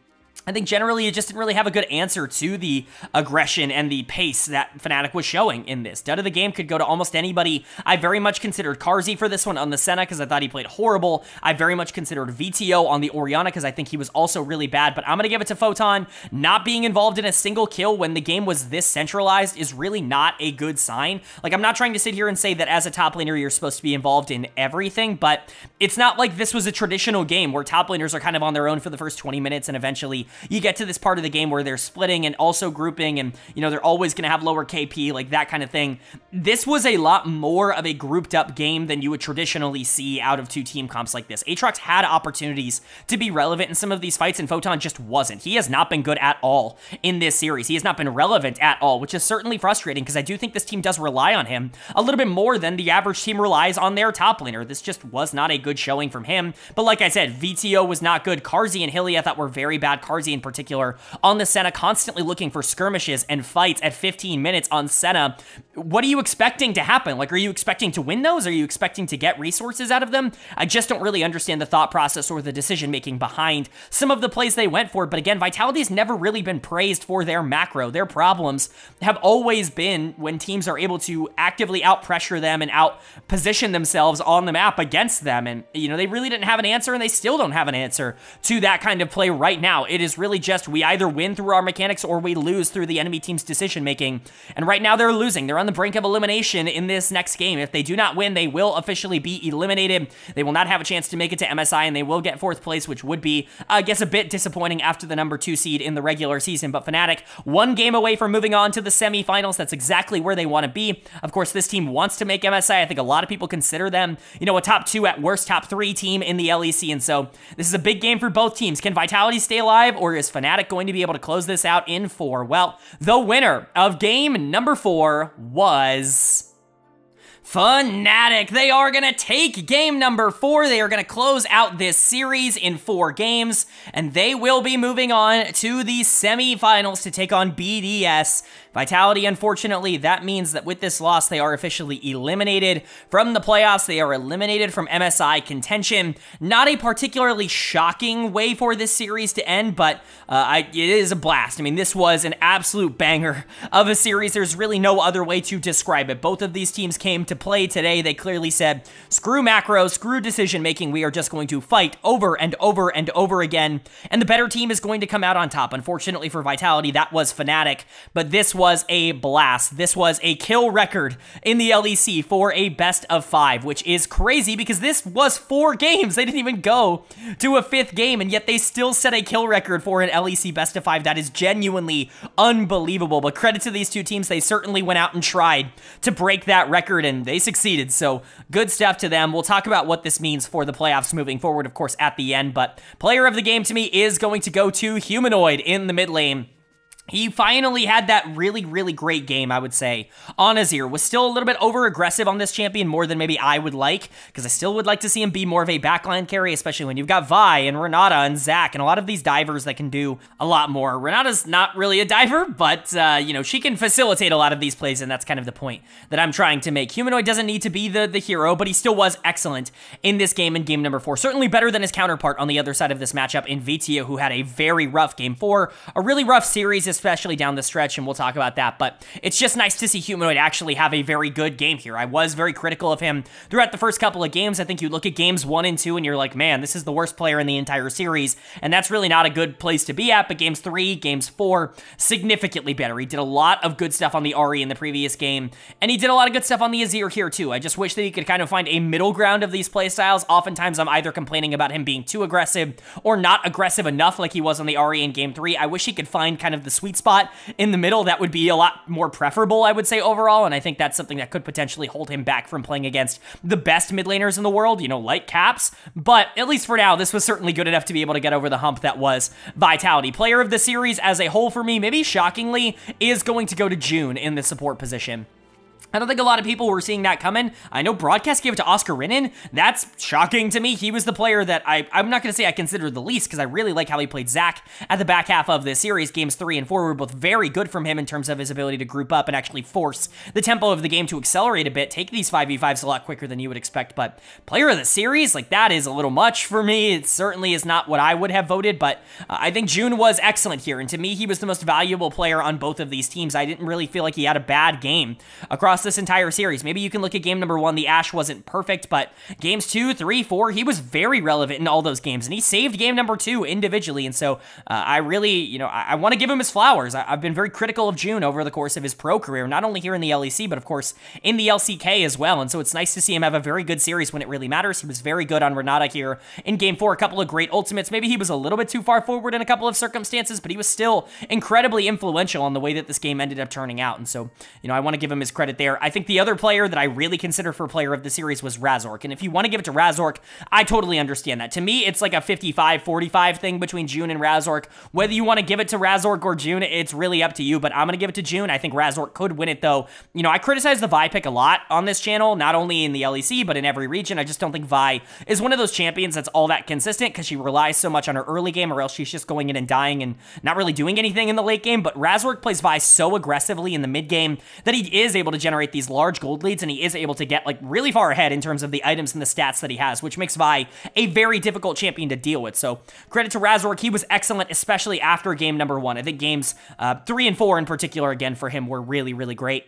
I think generally it just didn't really have a good answer to the aggression and the pace that Fnatic was showing in this. Dud of the game could go to almost anybody. I very much considered Carzzy for this one on the Senna because I thought he played horrible. I very much considered Vetheo on the Orianna because I think he was also really bad, but I'm going to give it to Photon. Not being involved in a single kill when the game was this centralized is really not a good sign. Like, I'm not trying to sit here and say that as a top laner you're supposed to be involved in everything, but it's not like this was a traditional game where top laners are kind of on their own for the first 20 minutes and eventually you get to this part of the game where they're splitting and also grouping and, you know, they're always going to have lower KP, like that kind of thing. This was a lot more of a grouped up game than you would traditionally see out of two team comps like this. Aatrox had opportunities to be relevant in some of these fights and Photon just wasn't. He has not been good at all in this series. He has not been relevant at all, which is certainly frustrating because I do think this team does rely on him a little bit more than the average team relies on their top laner. This just was not a good showing from him. But like I said, Vetheo was not good. Carzzy and Hilly I thought were very bad. In particular on the Senna, constantly looking for skirmishes and fights at 15 minutes on Senna. What are you expecting to happen? Like, are you expecting to win those? Are you expecting to get resources out of them? I just don't really understand the thought process or the decision making behind some of the plays they went for. But again, Vitality's never really been praised for their macro. Their problems have always been when teams are able to actively out pressure them and out position themselves on the map against them. And, you know, they really didn't have an answer and they still don't have an answer to that kind of play right now. It is really just we either win through our mechanics or we lose through the enemy team's decision making. And right now they're losing. They're on the brink of elimination in this next game. If they do not win, they will officially be eliminated. They will not have a chance to make it to MSI and they will get fourth place, which would be, I guess, a bit disappointing after the number two seed in the regular season. But Fnatic, one game away from moving on to the semifinals. That's exactly where they want to be. Of course, this team wants to make MSI. I think a lot of people consider them, you know, a top two at worst top three team in the LEC. And so this is a big game for both teams. Can Vitality stay alive or is Fnatic going to be able to close this out in four? Well, the winner of game number four was... Fnatic. They are going to take game number four. They are going to close out this series in four games, and they will be moving on to the semifinals to take on BDS. Vitality, unfortunately, that means that with this loss, they are officially eliminated from the playoffs. They are eliminated from MSI contention. Not a particularly shocking way for this series to end, but uh, I, it is a blast. I mean, this was an absolute banger of a series. There's really no other way to describe it. Both of these teams came to play today. They clearly said, screw macro, screw decision making. We are just going to fight over and over and over again. And the better team is going to come out on top. Unfortunately for Vitality, that was Fnatic. But this was a blast. This was a kill record in the LEC for a best of five, which is crazy because this was four games. They didn't even go to a fifth game, and yet they still set a kill record for an LEC best of five. That is genuinely unbelievable. But credit to these two teams. They certainly went out and tried to break that record, and they succeeded. So good stuff to them. We'll talk about what this means for the playoffs moving forward, of course, at the end. But player of the game to me is going to go to Humanoid in the mid lane. He finally had that really, really great game, I would say, on Azir. Was still a little bit over aggressive on this champion, more than maybe I would like, because I still would like to see him be more of a backline carry, especially when you've got Vi and Renata and Zac and a lot of these divers that can do a lot more. Renata's not really a diver, but, uh, you know, she can facilitate a lot of these plays, and that's kind of the point that I'm trying to make. Humanoid doesn't need to be the, the hero, but he still was excellent in this game in game number four. Certainly better than his counterpart on the other side of this matchup in Vetheo, who had a very rough game four, a really rough series, especially down the stretch, and we'll talk about that. But it's just nice to see Humanoid actually have a very good game here. I was very critical of him throughout the first couple of games. I think you look at games one and two, and you're like, man, this is the worst player in the entire series, and that's really not a good place to be at. But games three, games four, significantly better. He did a lot of good stuff on the Ahri in the previous game, and he did a lot of good stuff on the Azir here too. I just wish that he could kind of find a middle ground of these playstyles. Oftentimes, I'm either complaining about him being too aggressive or not aggressive enough like he was on the Ahri in game three. I wish he could find kind of the sweet spot in the middle, that would be a lot more preferable, I would say, overall. And I think that's something that could potentially hold him back from playing against the best mid laners in the world, you know, like Caps. But at least for now, this was certainly good enough to be able to get over the hump that was Vitality. Player of the series as a whole for me, maybe shockingly, is going to go to Jun in the support position. I don't think a lot of people were seeing that coming. I know broadcast gave it to Oscarinin. That's shocking to me. He was the player that I, I'm not going to say I considered the least because I really like how he played Zac at the back half of this series. Games three and four were both very good from him in terms of his ability to group up and actually force the tempo of the game to accelerate a bit, take these 5v5s a lot quicker than you would expect. But player of the series, like that is a little much for me. It certainly is not what I would have voted, but uh, I think Jun was excellent here. And to me, he was the most valuable player on both of these teams. I didn't really feel like he had a bad game across across this entire series. Maybe you can look at game number one, the Ashe wasn't perfect, but games two, three, four, he was very relevant in all those games, and he saved game number two individually, and so uh, I really, you know, I, I want to give him his flowers. I, have been very critical of Jun over the course of his pro career, not only here in the LEC, but of course in the LCK as well, and so it's nice to see him have a very good series when it really matters. He was very good on Renata here in game four, a couple of great ultimates. Maybe he was a little bit too far forward in a couple of circumstances, but he was still incredibly influential on the way that this game ended up turning out, and so, you know, I want to give him his credit there there. I think the other player that I really consider for player of the series was Razork. And if you want to give it to Razork, I totally understand that. To me, it's like a 55-45 thing between Jun and Razork. Whether you want to give it to Razork or Jun, it's really up to you. But I'm going to give it to Jun. I think Razork could win it, though. You know, I criticize the Vi pick a lot on this channel, not only in the LEC, but in every region. I just don't think Vi is one of those champions that's all that consistent because she relies so much on her early game or else she's just going in and dying and not really doing anything in the late game. But Razork plays Vi so aggressively in the mid game that he is able to generate generate these large gold leads, and he is able to get like really far ahead in terms of the items and the stats that he has, which makes Vi a very difficult champion to deal with. So credit to Razork, he was excellent, especially after game number one. I think games uh, three and four in particular, again, for him were really, really great.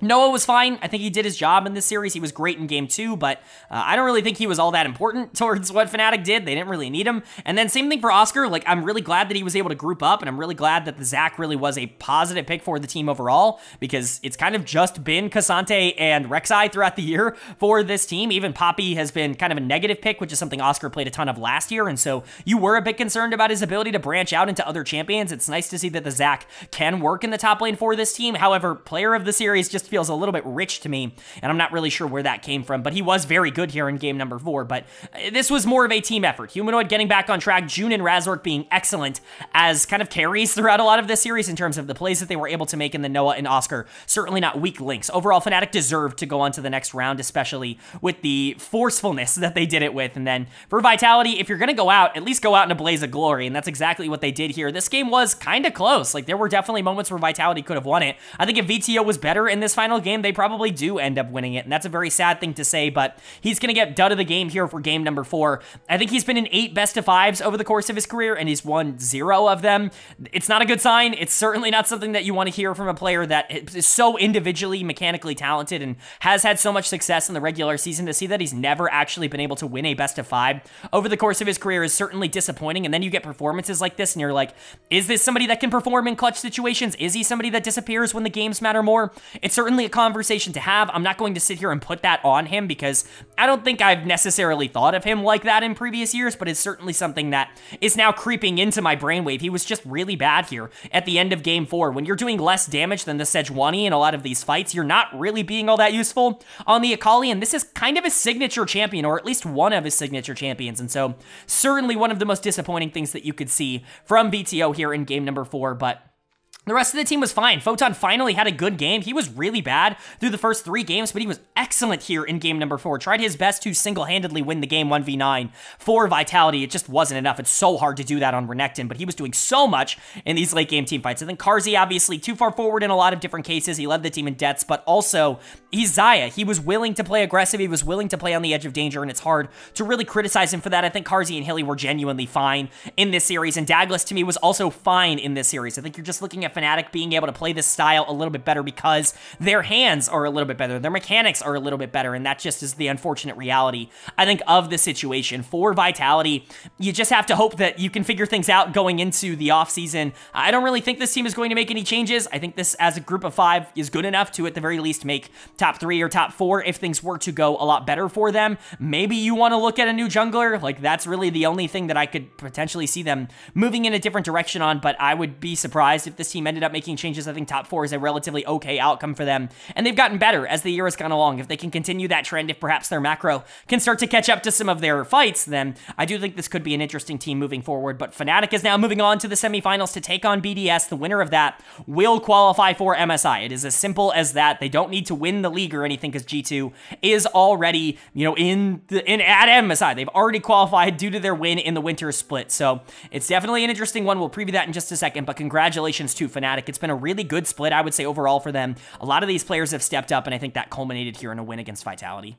Noah was fine. I think he did his job in this series. He was great in game two, but uh, I don't really think he was all that important towards what Fnatic did. They didn't really need him. And then same thing for Oscar. Like, I'm really glad that he was able to group up, and I'm really glad that the Zac really was a positive pick for the team overall, because it's kind of just been K'Sante and Rek'Sai throughout the year for this team. Even Poppy has been kind of a negative pick, which is something Oscar played a ton of last year, and so you were a bit concerned about his ability to branch out into other champions. It's nice to see that the Zac can work in the top lane for this team. However, player of the series just feels a little bit rich to me, and I'm not really sure where that came from, but he was very good here in game number four. But uh, this was more of a team effort. Humanoid getting back on track, Jun and Razork being excellent as kind of carries throughout a lot of this series in terms of the plays that they were able to make in the Noah and Oscar. Certainly not weak links. Overall, Fnatic deserved to go on to the next round, especially with the forcefulness that they did it with. And then for Vitality, if you're going to go out, at least go out in a blaze of glory, and that's exactly what they did here. This game was kind of close. Like, there were definitely moments where Vitality could have won it. I think if Vetheo was better in this final game, they probably do end up winning it, and that's a very sad thing to say, but he's going to get dud of the game here for game number four. I think he's been in eight best of fives over the course of his career, and he's won zero of them. It's not a good sign. It's certainly not something that you want to hear from a player that is so individually, mechanically talented, and has had so much success in the regular season. To see that he's never actually been able to win a best of five over the course of his career is certainly disappointing, and then you get performances like this, and you're like, is this somebody that can perform in clutch situations? Is he somebody that disappears when the games matter more? It's certainly a conversation to have. I'm not going to sit here and put that on him because I don't think I've necessarily thought of him like that in previous years, but it's certainly something that is now creeping into my brainwave. He was just really bad here at the end of game four. When you're doing less damage than the Sejuani in a lot of these fights, you're not really being all that useful on the Akali, and this is kind of his signature champion, or at least one of his signature champions, and so certainly one of the most disappointing things that you could see from Vetheo here in game number four, but The rest of the team was fine. Photon finally had a good game. He was really bad through the first three games, but he was excellent here in game number four. Tried his best to single-handedly win the game 1v9 for Vitality. It just wasn't enough. It's so hard to do that on Renekton, but he was doing so much in these late game team fights. I think Carzzy, obviously, too far forward in a lot of different cases. He led the team in deaths, but also he's Xayah. He was willing to play aggressive. He was willing to play on the edge of danger, and it's hard to really criticize him for that. I think Carzzy and Hilly were genuinely fine in this series, and Daglas, to me, was also fine in this series. I think you're just looking at Fnatic being able to play this style a little bit better because their hands are a little bit better, their mechanics are a little bit better, and that just is the unfortunate reality, I think, of the situation. For Vitality, you just have to hope that you can figure things out going into the offseason. I don't really think this team is going to make any changes. I think this, as a group of five, is good enough to, at the very least, make top three or top four if things were to go a lot better for them. Maybe you want to look at a new jungler. Like, that's really the only thing that I could potentially see them moving in a different direction on, but I would be surprised if this team ended up making changes I think top four is a relatively okay outcome for them. And they've gotten better as the year has gone along. If they can continue that trend, if perhaps their macro can start to catch up to some of their fights, then I do think this could be an interesting team moving forward. But Fnatic is now moving on to the semifinals to take on BDS. The winner of that will qualify for MSI. It is as simple as that. They don't need to win the league or anything because G2 is already, you know, in the in at MSI. They've already qualified due to their win in the winter split. So it's definitely an interesting one. We'll preview that in just a second. But congratulations to Fnatic. It's been a really good split, I would say, overall for them. A lot of these players have stepped up, and I think that culminated here in a win against Vitality.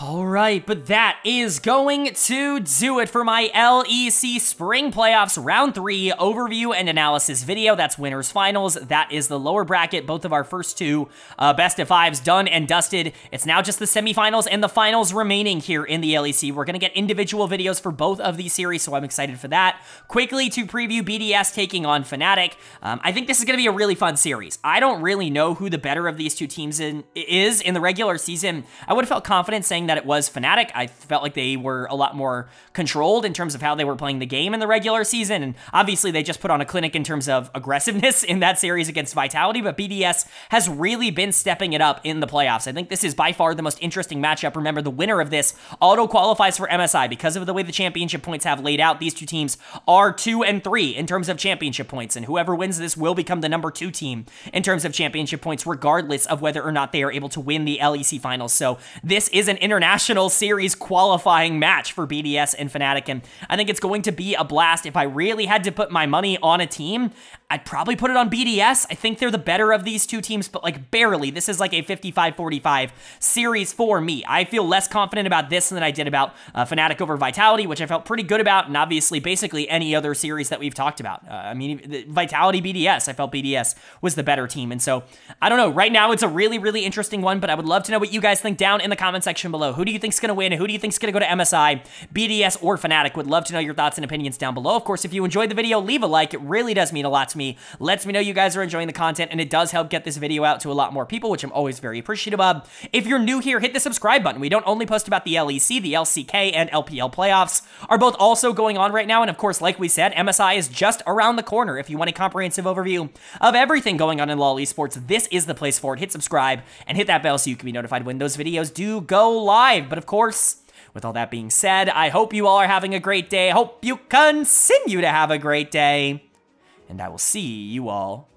All right, but that is going to do it for my LEC Spring Playoffs Round 3 overview and analysis video. That's winners finals. That is the lower bracket. Both of our first two uh, best of fives done and dusted. It's now just the semifinals and the finals remaining here in the LEC. We're going to get individual videos for both of these series, so I'm excited for that. Quickly to preview BDS taking on Fnatic. Um, I think this is going to be a really fun series. I don't really know who the better of these two teams in, is in the regular season. I would have felt confident saying that it was Fnatic. I felt like they were a lot more controlled in terms of how they were playing the game in the regular season. And obviously, they just put on a clinic in terms of aggressiveness in that series against Vitality. But BDS has really been stepping it up in the playoffs. I think this is by far the most interesting matchup. Remember, the winner of this auto qualifies for MSI because of the way the championship points have laid out. These two teams are two and three in terms of championship points. And whoever wins this will become the number two team in terms of championship points, regardless of whether or not they are able to win the LEC finals. So this is an international series qualifying match for BDS and Fnatic. And I think it's going to be a blast. If I really had to put my money on a team, I'd probably put it on BDS. I think they're the better of these two teams, but like barely. This is like a 55-45 series for me. I feel less confident about this than I did about uh, Fnatic over Vitality, which I felt pretty good about, and obviously basically any other series that we've talked about. Uh, I mean, Vitality BDS, I felt BDS was the better team. And so, I don't know. Right now, it's a really, really interesting one, but I would love to know what you guys think down in the comment section below. Who do you think's going to win? Who do you think's going to go to MSI, BDS, or Fnatic? Would love to know your thoughts and opinions down below. Of course, if you enjoyed the video, leave a like. It really does mean a lot to me. Lets me know you guys are enjoying the content, and it does help get this video out to a lot more people, which I'm always very appreciative of. If you're new here, hit the subscribe button. We don't only post about the LEC, the LCK, and LPL playoffs are both also going on right now, and of course, like we said, MSI is just around the corner. If you want a comprehensive overview of everything going on in LoL Esports, this is the place for it. Hit subscribe and hit that bell so you can be notified when those videos do go live. But of course, with all that being said, I hope you all are having a great day. I hope you continue to have a great day. And I will see you all.